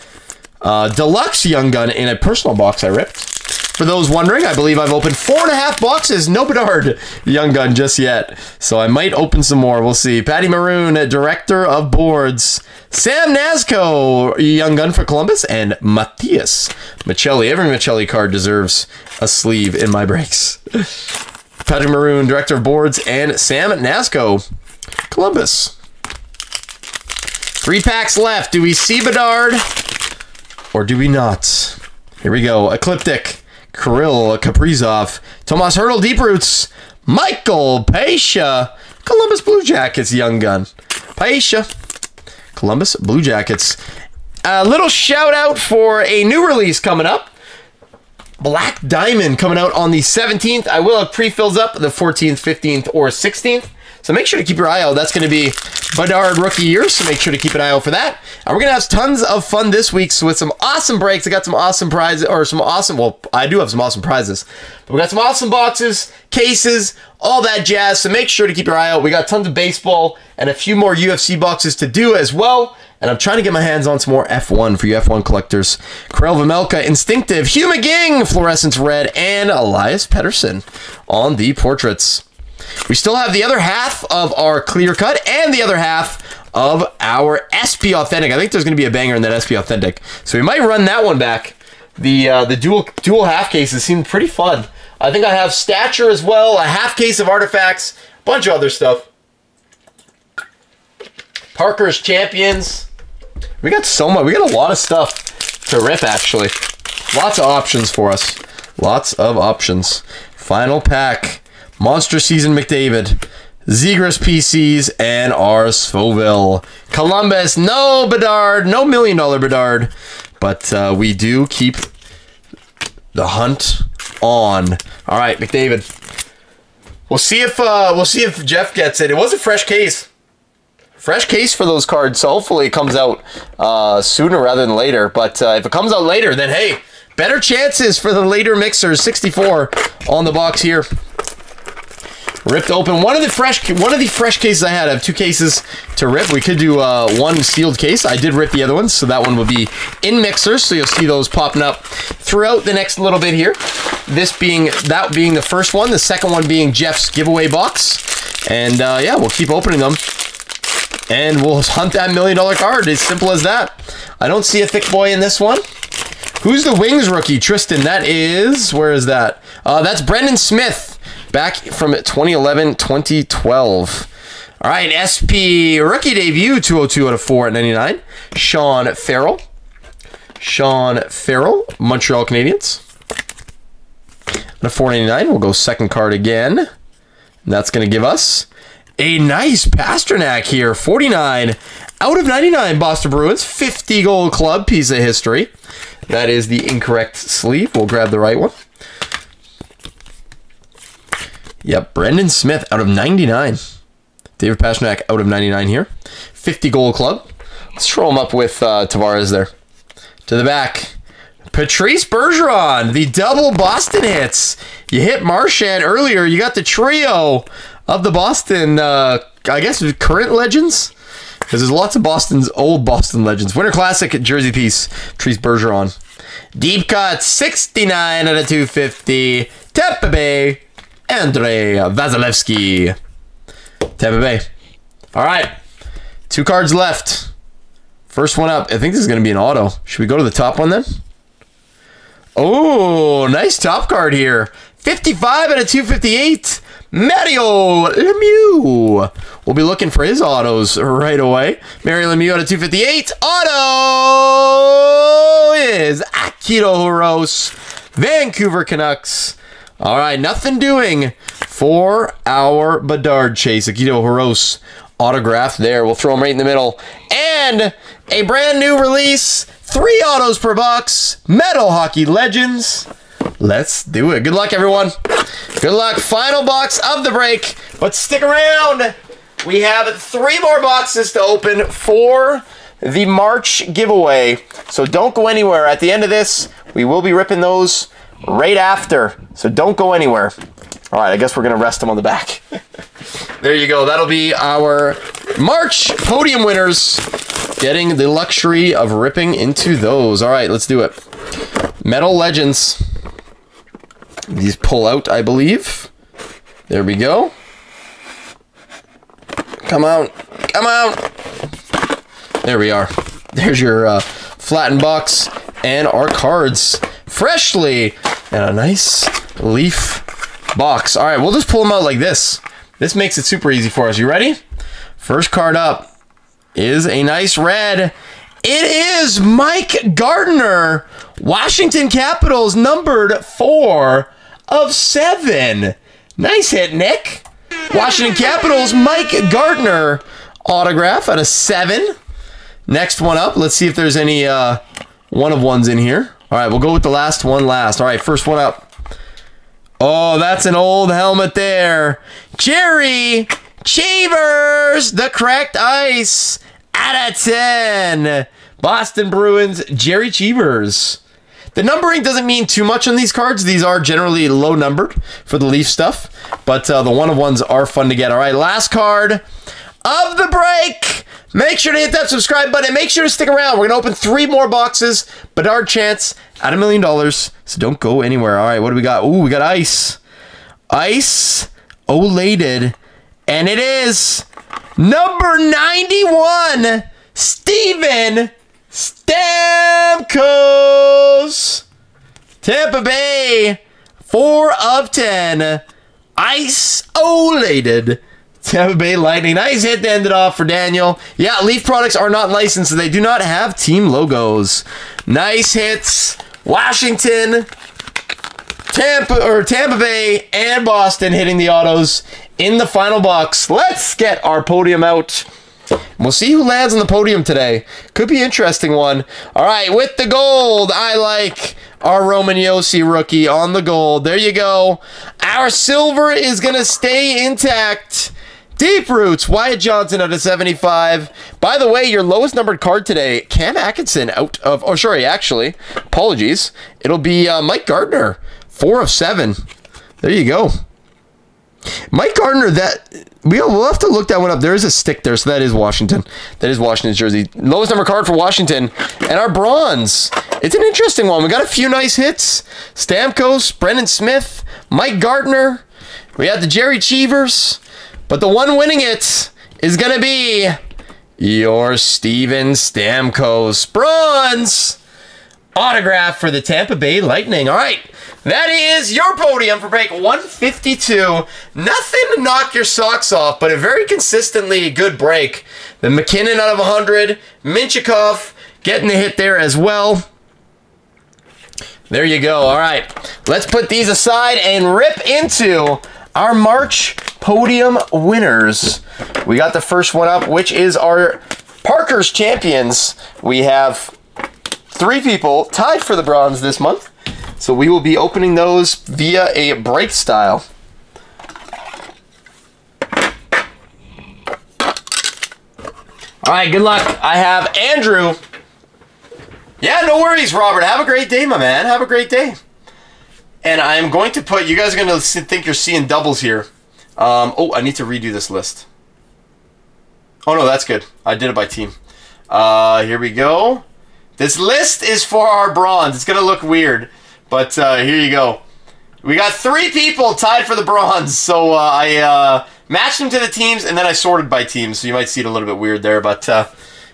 uh, deluxe Young Gun in a personal box I ripped. For those wondering, I believe I've opened four and a half boxes. No Bedard Young Gun just yet. So I might open some more. We'll see. Patty Maroon, Director of Boards. Sam Knazko, Young Gun for Columbus. And Matias Maccelli. Every Maccelli card deserves a sleeve in my breaks. Patrick Maroon, Director of Boards. And Sam Knazko, Columbus. Three packs left. Do we see Bedard or do we not? Here we go. Ecliptic. Kirill Kaprizov, Tomas Hertl, Deep Roots, Michael Pesha, Columbus Blue Jackets, Young Gun. Pesha, Columbus Blue Jackets. A little shout out for a new release coming up. Black Diamond coming out on the 17th. I will have pre-fills up the 14th, 15th, or 16th. So make sure to keep your eye out. That's going to be Bedard Rookie Year, so make sure to keep an eye out for that. And we're going to have tons of fun this week so with some awesome breaks. I got some awesome prizes, or some awesome, well, I do have some awesome prizes. But we got some awesome boxes, cases, all that jazz. So make sure to keep your eye out. We got tons of baseball and a few more UFC boxes to do as well. And I'm trying to get my hands on some more F1 for you F1 collectors. Karel Vejmelka, Instinctive, Hugh McGing, Fluorescence Red, and Elias Pettersson on the portraits. We still have the other half of our clear cut and the other half of our SP Authentic. I think there's going to be a banger in that SP Authentic. So we might run that one back. The uh, the dual dual half cases seem pretty fun. I think I have Stature as well, a half case of artifacts, a bunch of other stuff. Parkhurst Champions. We got so much. We got a lot of stuff to rip, actually. Lots of options for us. Lots of options. Final pack. Monster Season McDavid, Zegras PCs, and R. Scoville. Columbus, no Bedard, no million dollar Bedard, but uh, we do keep the hunt on. All right, McDavid. We'll see if uh, we'll see if Jeff gets it. It was a fresh case. Fresh case for those cards, so hopefully it comes out uh, sooner rather than later. But uh, if it comes out later, then hey, better chances for the later mixers. 64 on the box here. Ripped open. One of the fresh one of the fresh cases I had. I have two cases to rip. We could do uh, one sealed case. I did rip the other one, so that one will be in mixers. So you'll see those popping up throughout the next little bit here. This being that being the first one, the second one being Jeff's giveaway box. And uh, yeah, we'll keep opening them. And we'll hunt that million dollar card. As simple as that. I don't see a thick boy in this one. Who's the Wings rookie? Tristan, that is, where is that? Uh, that's Brendan Smith back from 2011 2012. All right, SP rookie debut 202 out of 4 at 99. Sean Farrell. Sean Farrell, Montreal Canadiens. A 499, we'll go second card again. And that's going to give us a nice Pastrnak here. 49 out of 99 Boston Bruins. 50 gold club piece of history. That is the incorrect sleeve. We'll grab the right one. Yep, Brendan Smith out of 99. David Pastrnak out of 99 here. 50 goal club. Let's throw him up with uh, Tavares there. To the back. Patrice Bergeron, the double Boston hits. You hit Marchand earlier. You got the trio of the Boston, uh, I guess, current legends. Because there's lots of Boston's old Boston legends. Winter Classic jersey piece, Patrice Bergeron. Deep cut, 69 out of 250. Tampa Bay. Andrei Vasilevskiy. Tampa Bay. All right. Two cards left. First one up. I think this is going to be an auto. Should we go to the top one then? Oh, nice top card here. 55 out of 258. Mario Lemieux. We'll be looking for his autos right away. Mario Lemieux out of 258. Auto is Akito Hirose. Vancouver Canucks. All right, nothing doing for our Bedard chase. Akito Hirose autograph there. We'll throw him right in the middle. And a brand new release. Three autos per box. Metal Hockey Legends. Let's do it. Good luck, everyone. Good luck. Final box of the break. But stick around. We have three more boxes to open for the March giveaway. So don't go anywhere. At the end of this, we will be ripping those right after. So don't go anywhere. All right, I guess we're going to rest them on the back. there you go. That'll be our March podium winners getting the luxury of ripping into those. All right, let's do it. Metal Legends. These pull out, I believe. There we go. Come out. Come out. There we are. There's your uh, flattened box and our cards freshly and a nice leaf box. All right, we'll just pull them out like this. This makes it super easy for us. You ready? First card up is a nice red. It is Mike Gartner, Washington Capitals, numbered four of seven. Nice hit, Nick. Washington Capitals, Mike Gartner autograph out of seven. Next one up. Let's see if there's any uh, one of ones in here. All right, we'll go with the last one last. All right, first one up. Oh, that's an old helmet there. Gerry Cheevers, the cracked ice out of 10. Boston Bruins, Gerry Cheevers. The numbering doesn't mean too much on these cards. These are generally low numbered for the Leaf stuff, but uh, the one of ones are fun to get. All right, last card of the break. Make sure to hit that subscribe button. Make sure to stick around. We're going to open three more boxes. Bedard chance at a million dollars. So don't go anywhere. All right, what do we got? Ooh, we got ice. Ice olated. And it is number 91, Steven Stamkos. Tampa Bay, 4 of 10. Ice olated. Tampa Bay Lightning. Nice hit to end it off for Daniel. Yeah, Leaf products are not licensed, so they do not have team logos. Nice hits. Washington, Tampa or Tampa Bay, and Boston hitting the autos in the final box. Let's get our podium out. We'll see who lands on the podium today. Could be an interesting one. All right, with the gold, I like our Roman Josi rookie on the gold. There you go. Our silver is going to stay intact. Deep Roots, Wyatt Johnston out of 75. By the way, your lowest numbered card today, Cam Atkinson out of, oh, sorry, actually, apologies. It'll be uh, Mike Gartner, 4 of 7. There you go. Mike Gartner, that we'll, we'll have to look that one up. There is a stick there, so that is Washington. That is Washington's jersey. Lowest number card for Washington. And our bronze. It's an interesting one. We got a few nice hits. Stamkos, Brendan Smith, Mike Gartner. We had the Gerry Cheevers. But the one winning it is going to be your Steven Stamkos bronze autograph for the Tampa Bay Lightning. All right, that is your podium for break 152. Nothing to knock your socks off, but a very consistently good break. The MacKinnon out of 100, Mintyukov getting the hit there as well. There you go. All right, let's put these aside and rip into our March podium winners. We got the first one up, which is our Parkhurst Champions. We have three people tied for the bronze this month. So we will be opening those via a break style. All right, good luck. I have Andrew. Yeah, no worries, Robert. Have a great day, my man. Have a great day. And I'm going to put, you guys are going to think you're seeing doubles here. Um, oh, I need to redo this list. Oh, no, that's good. I did it by team. Uh, here we go. This list is for our bronze. It's going to look weird, but uh, here you go. We got three people tied for the bronze, so uh, I uh, matched them to the teams, and then I sorted by teams, so you might see it a little bit weird there, but...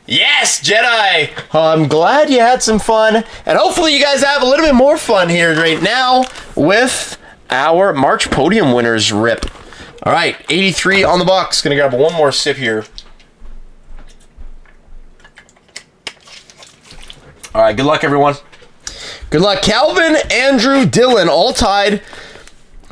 Uh, Yes, Jedi! I'm glad you had some fun, and hopefully you guys have a little bit more fun here right now with our March podium winners rip. All right, 83 on the box. Gonna grab one more sip here. All right, good luck, everyone. Good luck. Calvin, Andrew, Dylan, all tied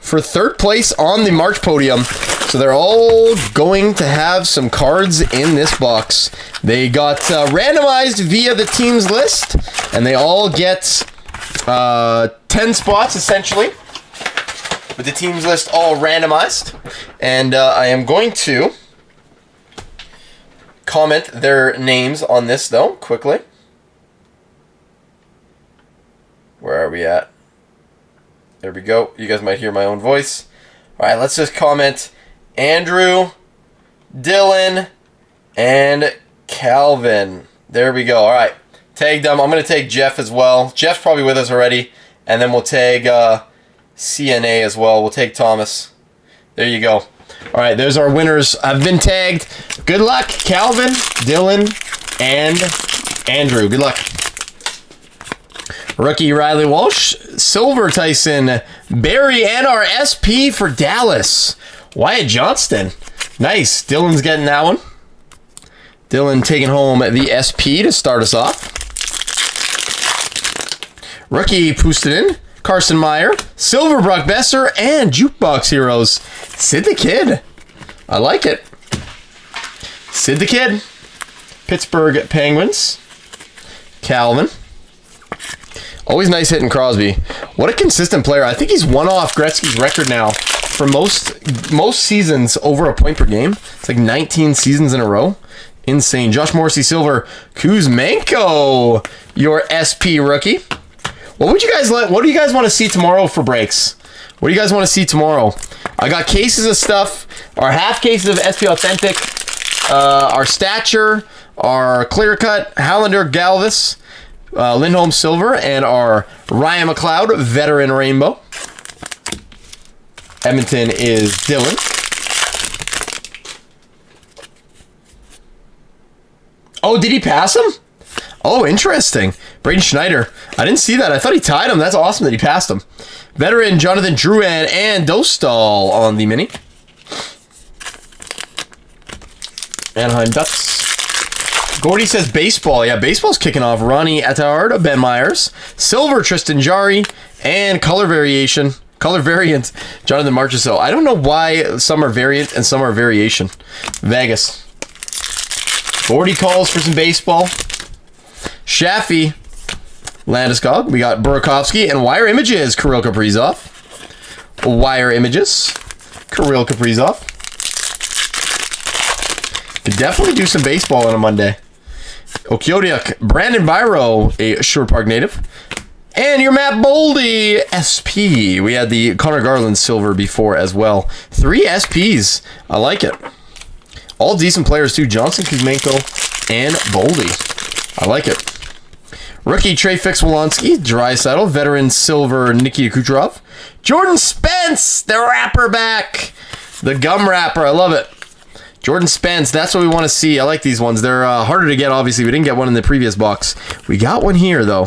for third place on the March podium. So they're all going to have some cards in this box. They got uh, randomized via the team's list, and they all get uh, 10 spots essentially, with the team's list all randomized. And uh, I am going to comment their names on this though, quickly. Where are we at? There we go. You guys might hear my own voice. All right, let's just comment Andrew, Dylan, and Calvin. There we go. All right. Tag them. I'm going to take Jeff as well. Jeff's probably with us already. And then we'll tag uh, CNA as well. We'll take Thomas. There you go. All right, there's our winners. I've been tagged. Good luck, Calvin, Dylan, and Andrew. Good luck. Rookie Riley Walsh, Silver Tyson, Barrie, and our SP for Dallas. Wyatt Johnston. Nice. Dylan's getting that one. Dylan taking home the SP to start us off. Rookie Puustinen, Carson Meyer, Silver Brock Boeser, and Jukebox Heroes. Sid the Kid. I like it. Sid the Kid. Pittsburgh Penguins. Calvin. Always nice hitting Crosby. What a consistent player. I think he's one off Gretzky's record now for most most seasons over a point per game. It's like 19 seasons in a row. Insane. Josh Morrissey Silver Kuzmenko, your SP rookie. What would you guys let? What do you guys want to see tomorrow for breaks? What do you guys want to see tomorrow? I got cases of stuff. Our half cases of SP Authentic. Uh, our stature. Our clear cut Hallander Galvis. Uh, Lindholm Silver and our Ryan McLeod Veteran Rainbow. Edmonton is Dylan. Oh, did he pass him? Oh, interesting. Braden Schneider. I didn't see that. I thought he tied him. That's awesome that he passed him. Veteran Jonathan Drouin and Dostal on the mini. Anaheim Ducks. Gordy says baseball. Yeah, baseball's kicking off. Ronnie Attard, Ben Meyers, Silver Tristan Jarry, and color variation. Color variant, Jonathan Marchessault. I don't know why some are variant and some are variation. Vegas. Gordy calls for some baseball. Chaffee, Landeskog. We got Burakovsky and Wire Images, Kirill Kaprizov. Wire Images, Kirill Kaprizov. Could definitely do some baseball on a Monday. Okyodiak, Brandon Biro, a Sherwood Park native. And your Matt Boldy SP. We had the Connor Garland silver before as well. Three SPs. I like it. All decent players too. Johnston, Kuzmenko, and Boldy. I like it. Rookie Trey Fix-Wolansky, Dry Saddle, veteran silver Nikita Kucherov. Jordan Spence, the rapper back. The gum rapper. I love it. Jordan Spence, that's what we want to see. I like these ones. They're uh, harder to get, obviously. We didn't get one in the previous box. We got one here, though.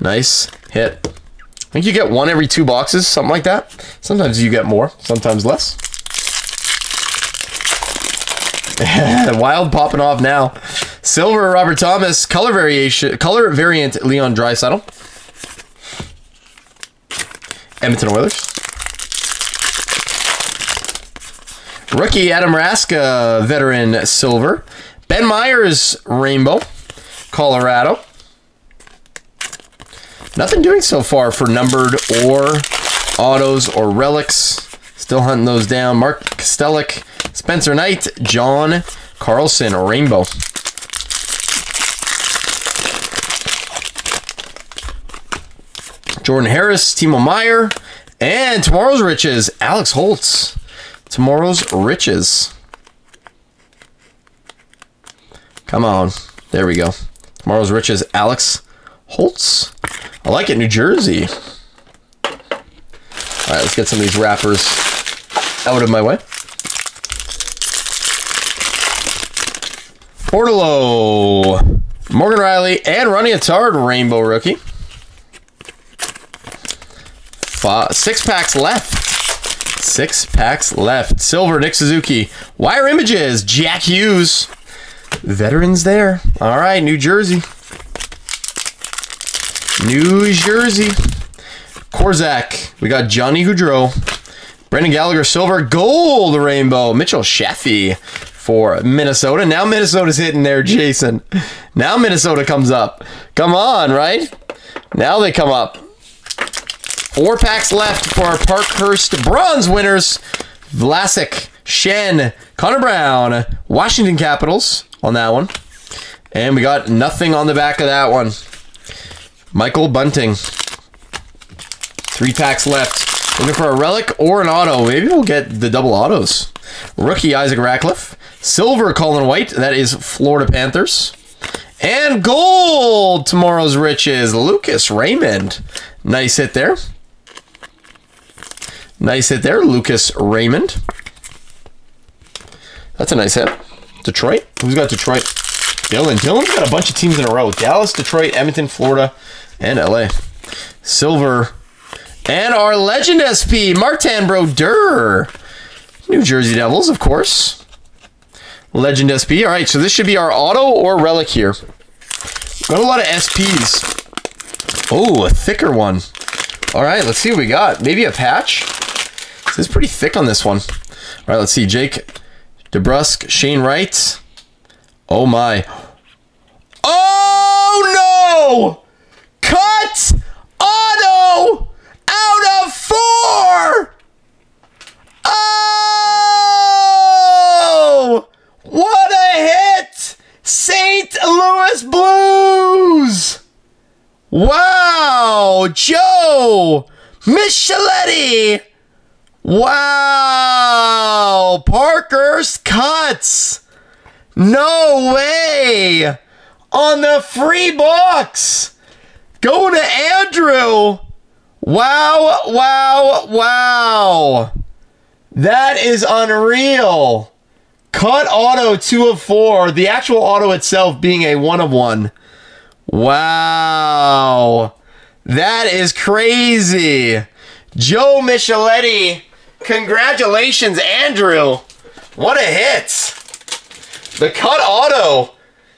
Nice hit. I think you get one every two boxes, something like that. Sometimes you get more, sometimes less. Wild popping off now. Silver Robert Thomas, color variation, color variant Leon Draisaitl. Edmonton Oilers. Rookie Adam Raska, uh, veteran silver. Ben Meyers, rainbow. Colorado. Nothing doing so far for numbered or autos or relics. Still hunting those down. Mark Kastelic, Spencer Knight, John Carlson, rainbow. Jordan Harris, Timo Meier, and tomorrow's riches, Alex Holtz. Tomorrow's riches. Come on. There we go. Tomorrow's riches, Alex Holtz. I like it, New Jersey. All right, let's get some of these wrappers out of my way. Portalo, Morgan Rielly, and Ronnie Attard, Rainbow Rookie. Five, six packs left. Six packs left. Silver, Nick Suzuki. Wire Images, Jack Hughes. Veterans there. All right, New Jersey. New Jersey. Korzak. We got Johnny Gaudreau. Brendan Gallagher, silver, gold rainbow. Mitchell Chaffee for Minnesota. Now Minnesota's hitting there, Jason. Now Minnesota comes up. Come on, right? Now they come up. Four packs left for our Parkhurst bronze winners. Vlasic, Shen, Connor Brown, Washington Capitals on that one. And we got nothing on the back of that one. Michael Bunting. Three packs left. Looking for a relic or an auto. Maybe we'll get the double autos. Rookie Isaac Ratcliffe. Silver Colin White. That is Florida Panthers. And gold. Tomorrow's riches. Lucas Raymond. Nice hit there. Nice hit there, Lucas Raymond. That's a nice hit. Detroit. Who's got Detroit? Dylan. Dylan's got a bunch of teams in a row. Dallas, Detroit, Edmonton, Florida, and LA. Silver. And our legend SP, Martin Brodeur. New Jersey Devils, of course. Legend SP. All right, so this should be our auto or relic here. Got a lot of SPs. Oh, a thicker one. All right, let's see what we got. Maybe a patch. Is pretty thick on this one. All right, let's see. Jake DeBrusk, Shane Wright. Oh my. Oh no! Cut auto out of four! Oh! What a hit! St. Louis Blues! Wow! Joe Micheletti! Wow! Parker's cuts! No way! On the free box! Go to Andrew! Wow, wow, wow! That is unreal! Cut auto 2 of 4, the actual auto itself being a 1 of 1. Wow! That is crazy! Joe Micheletti, congratulations, Andrew! What a hit! The cut auto.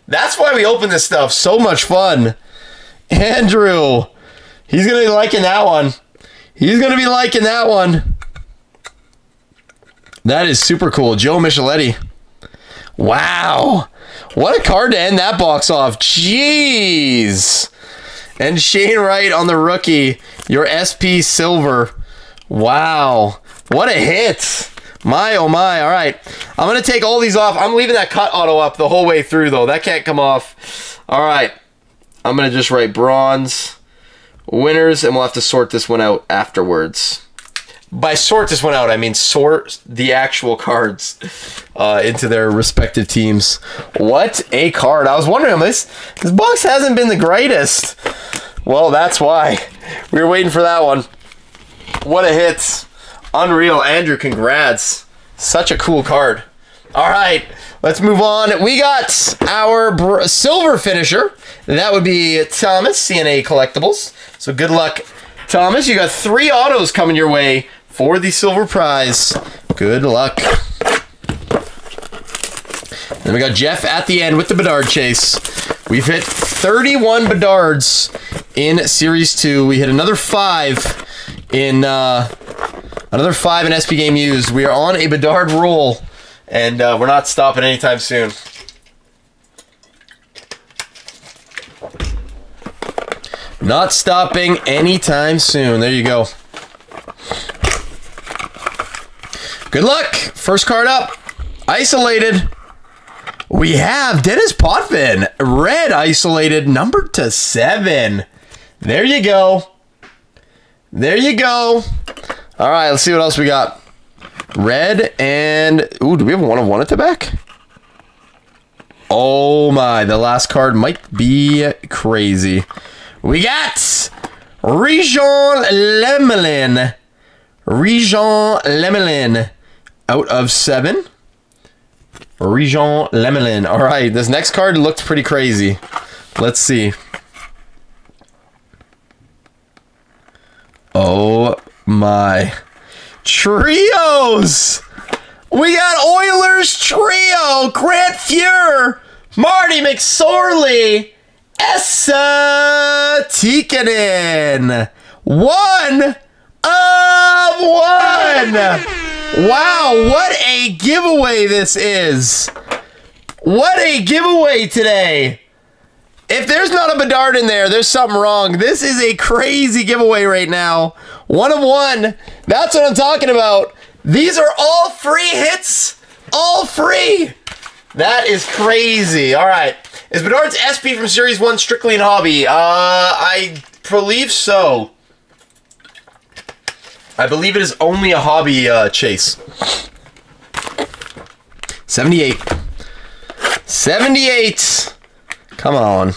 That's why we open this stuff. So much fun. Andrew. He's going to be liking that one. He's going to be liking that one. That is super cool. Joe Micheletti. Wow. What a card to end that box off. Jeez. And Shane Wright on the rookie. Your SP Silver. Wow. What a hit. My, oh my. All right. I'm going to take all these off. I'm leaving that cut auto up the whole way through, though. That can't come off. All right. I'm going to just write bronze winners, and we'll have to sort this one out afterwards. By sort this one out, I mean sort the actual cards uh, into their respective teams. What a card. I was wondering, this, this box hasn't been the greatest. Well, that's why. We were waiting for that one. What a hit. Unreal. Andrew, congrats. Such a cool card. All right, let's move on. We got our silver finisher. That would be Thomas, CNA Collectibles. So good luck, Thomas. You got three autos coming your way for the silver prize. Good luck. Then we got Jeff at the end with the Bedard chase. We've hit 31 Bedards in Series 2. We hit another five in uh, Another five in SP Game Used. We are on a Bedard roll, and uh, we're not stopping anytime soon. Not stopping anytime soon. There you go. Good luck. First card up. Isolated. We have Denis Potvin. Red isolated. Number to seven. There you go. There you go. All right, let's see what else we got. Red and... Ooh, do we have one of one at the back? Oh my, the last card might be crazy. We got Réjean Lemelin. Réjean Lemelin out of seven. Réjean Lemelin. All right, this next card looked pretty crazy. Let's see. Oh my. Trios! We got Oilers Trio! Grant Fuhr! Marty McSorley! Esa Tikkanen! One of one! Wow, what a giveaway this is! What a giveaway today! If there's not a Bedard in there, there's something wrong. This is a crazy giveaway right now. One of one. That's what I'm talking about. These are all free hits. All free. That is crazy. All right. Is Bedard's SP from Series 1 strictly in hobby? Uh, I believe so. I believe it is only a hobby uh, chase. 78. 78. Come on.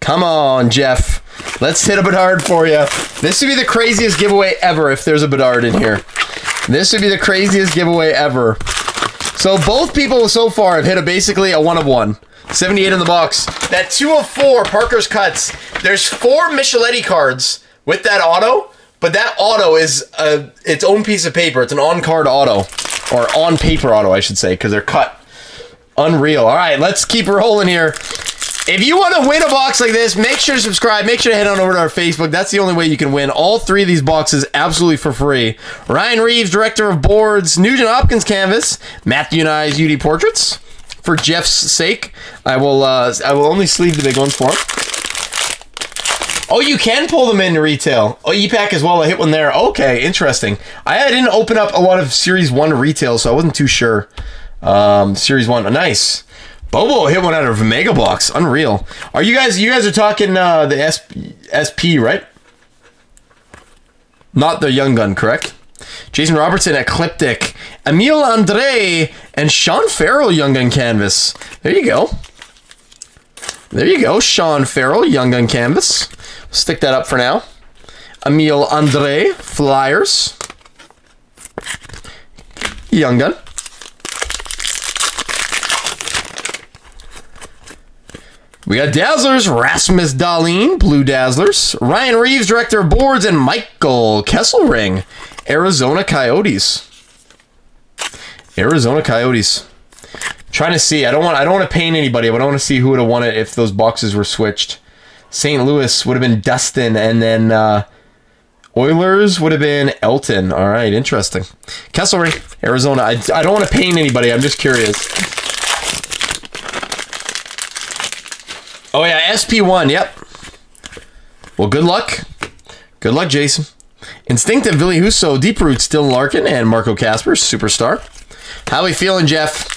Come on, Jeff. Let's hit a Bedard for you. This would be the craziest giveaway ever if there's a Bedard in here. This would be the craziest giveaway ever. So both people so far have hit a basically a one of one. 78 in the box. That two of four Parker's cuts. There's four Micheletti cards with that auto, but that auto is a, its own piece of paper. It's an on-card auto. Or on-paper auto, I should say, because they're cut. Unreal. All right, let's keep rolling here. If you want to win a box like this, make sure to subscribe. Make sure to head on over to our Facebook. That's the only way you can win all three of these boxes absolutely for free. Ryan Reaves, Director of Boards, Nugent Hopkins Canvas, Matthew Knies UD Portraits. For Jeff's sake, I will uh, I will only sleeve the big ones for him. Oh, you can pull them into retail. Oh, ePack as well. I hit one there. Okay, interesting. I, didn't open up a lot of Series 1 retail, so I wasn't too sure. Um, Series 1. A nice. Bobo hit one out of mega box. Unreal. Are you guys you guys are talking uh, the SP, SP, right? Not the young gun, correct? Jason Robertson, Ecliptic, Emil Andrae, and Sean Farrell, Young Gun Canvas. There you go. There you go, Sean Farrell, Young Gun Canvas. Stick that up for now. Emil Andrae, Flyers. Young Gun. We got Dazzlers, Rasmus Dahlin, Blue Dazzlers, Ryan Reaves, Director of Boards, and Michael Kesselring, Arizona Coyotes. Arizona Coyotes. trying to see. I don't want. I don't want to paint anybody, but I want to see who would have won it if those boxes were switched. St. Louis would have been Dustin, and then uh, Oilers would have been Elton. All right, interesting. Kesselring, Arizona. I, I don't want to paint anybody. I'm just curious. Oh yeah, SP1. Yep. Well, good luck. Good luck, Jason. Instinctive, Ville Husso, Deep Roots, Dylan Larkin, and Marco Kasper, Superstar. How we feeling, Jeff?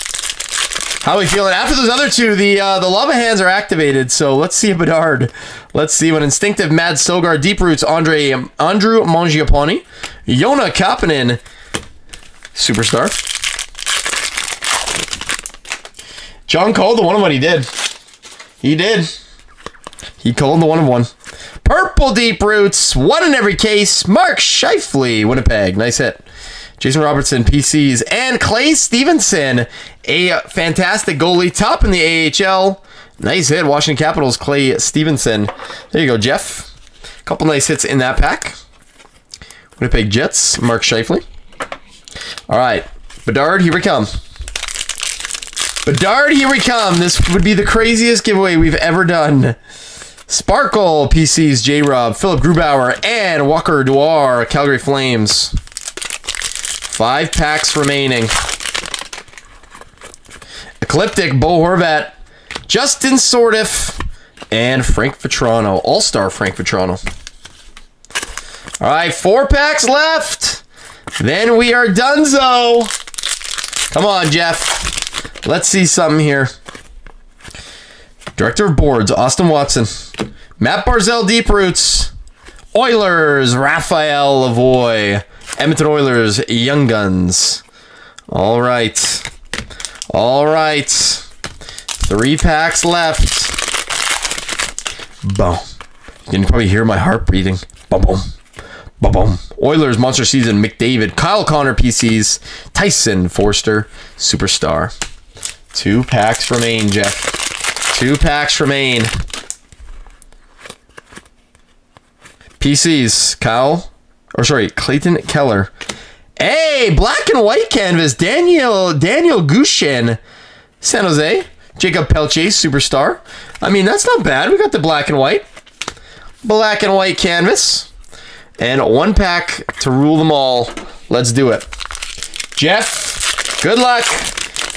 How we feeling? After those other two, the uh, the lava hands are activated. So let's see a Bedard. Let's see what instinctive Mads Sogaard, Deep Roots, Andre Andrew Mangiapane, Yona Kapanen, Superstar. John called the one of what he did. He did. He called the one of one. Purple Deep Roots, one in every case. Mark Scheifele, Winnipeg. Nice hit. Jason Robertson, PCs, and Clay Stevenson, a fantastic goalie, top in the AHL. Nice hit, Washington Capitals, Clay Stevenson. There you go, Jeff. A couple nice hits in that pack. Winnipeg Jets, Mark Scheifele. All right, Bedard, here we come. Bedard, here we come. This would be the craziest giveaway we've ever done. Sparkle, PCs, J-Rob, Philipp Grubauer, and Walker Duehr, Calgary Flames. Five packs remaining. Ecliptic, Bo Horvat, Justin Sourdif, and Frank Vatrano. All-Star Frank Vatrano. All right, four packs left. Then we are donezo. Come on, Jeff. Let's see something here. Director of Boards, Austin Watson. Matt Barzal, Deep Roots. Oilers, Raphael Lavoie. Edmonton Oilers, Young Guns. All right. All right. Three packs left. Boom. You can probably hear my heart beating. Boom, boom. Boom, boom. Oilers, Monster Season, McDavid, Kyle Connor, PCs, Tyson, Foerster, Superstar. Two packs remain, Jeff. Two packs remain. PCs, Kyle, or sorry, Clayton Keller. Hey, black and white canvas, Daniel Daniel Gushchin, San Jose, Jacob Pelche, superstar. I mean, that's not bad. We got the black and white, black and white canvas, and one pack to rule them all. Let's do it. Jeff, good luck.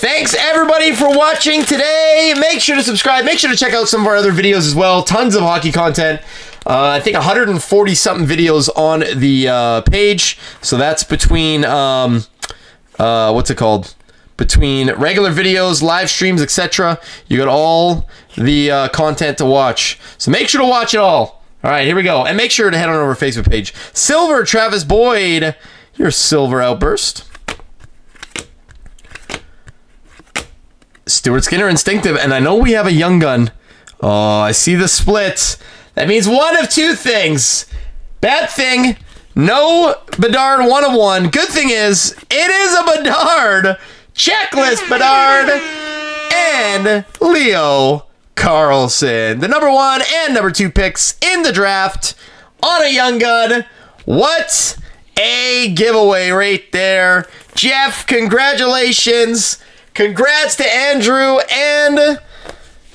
Thanks everybody for watching today. Make sure to subscribe. Make sure to check out some of our other videos as well. Tons of hockey content. Uh, I think 140 something videos on the uh, page. So that's between um, uh, what's it called? Between regular videos, live streams, etc. You got all the uh, content to watch. So make sure to watch it all. All right, here we go. And make sure to head on over to Facebook page. Silver Travis Boyd, your silver outburst. Stuart Skinner, Instinctive, and I know we have a young gun. Oh, I see the split. That means one of two things. Bad thing, no Bedard one of one. Good thing is, it is a Bedard checklist Bedard and Leo Carlsson. The number one and number two picks in the draft on a young gun. What a giveaway right there. Jeff, congratulations. Congrats to Andrew and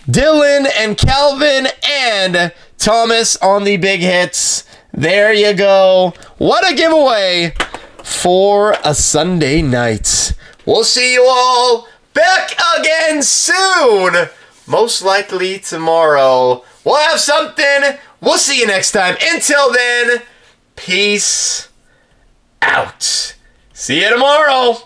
Dylan and Calvin and Thomas on the big hits. There you go. What a giveaway for a Sunday night. We'll see you all back again soon. Most likely tomorrow. We'll have something. We'll see you next time. Until then, peace out. See you tomorrow.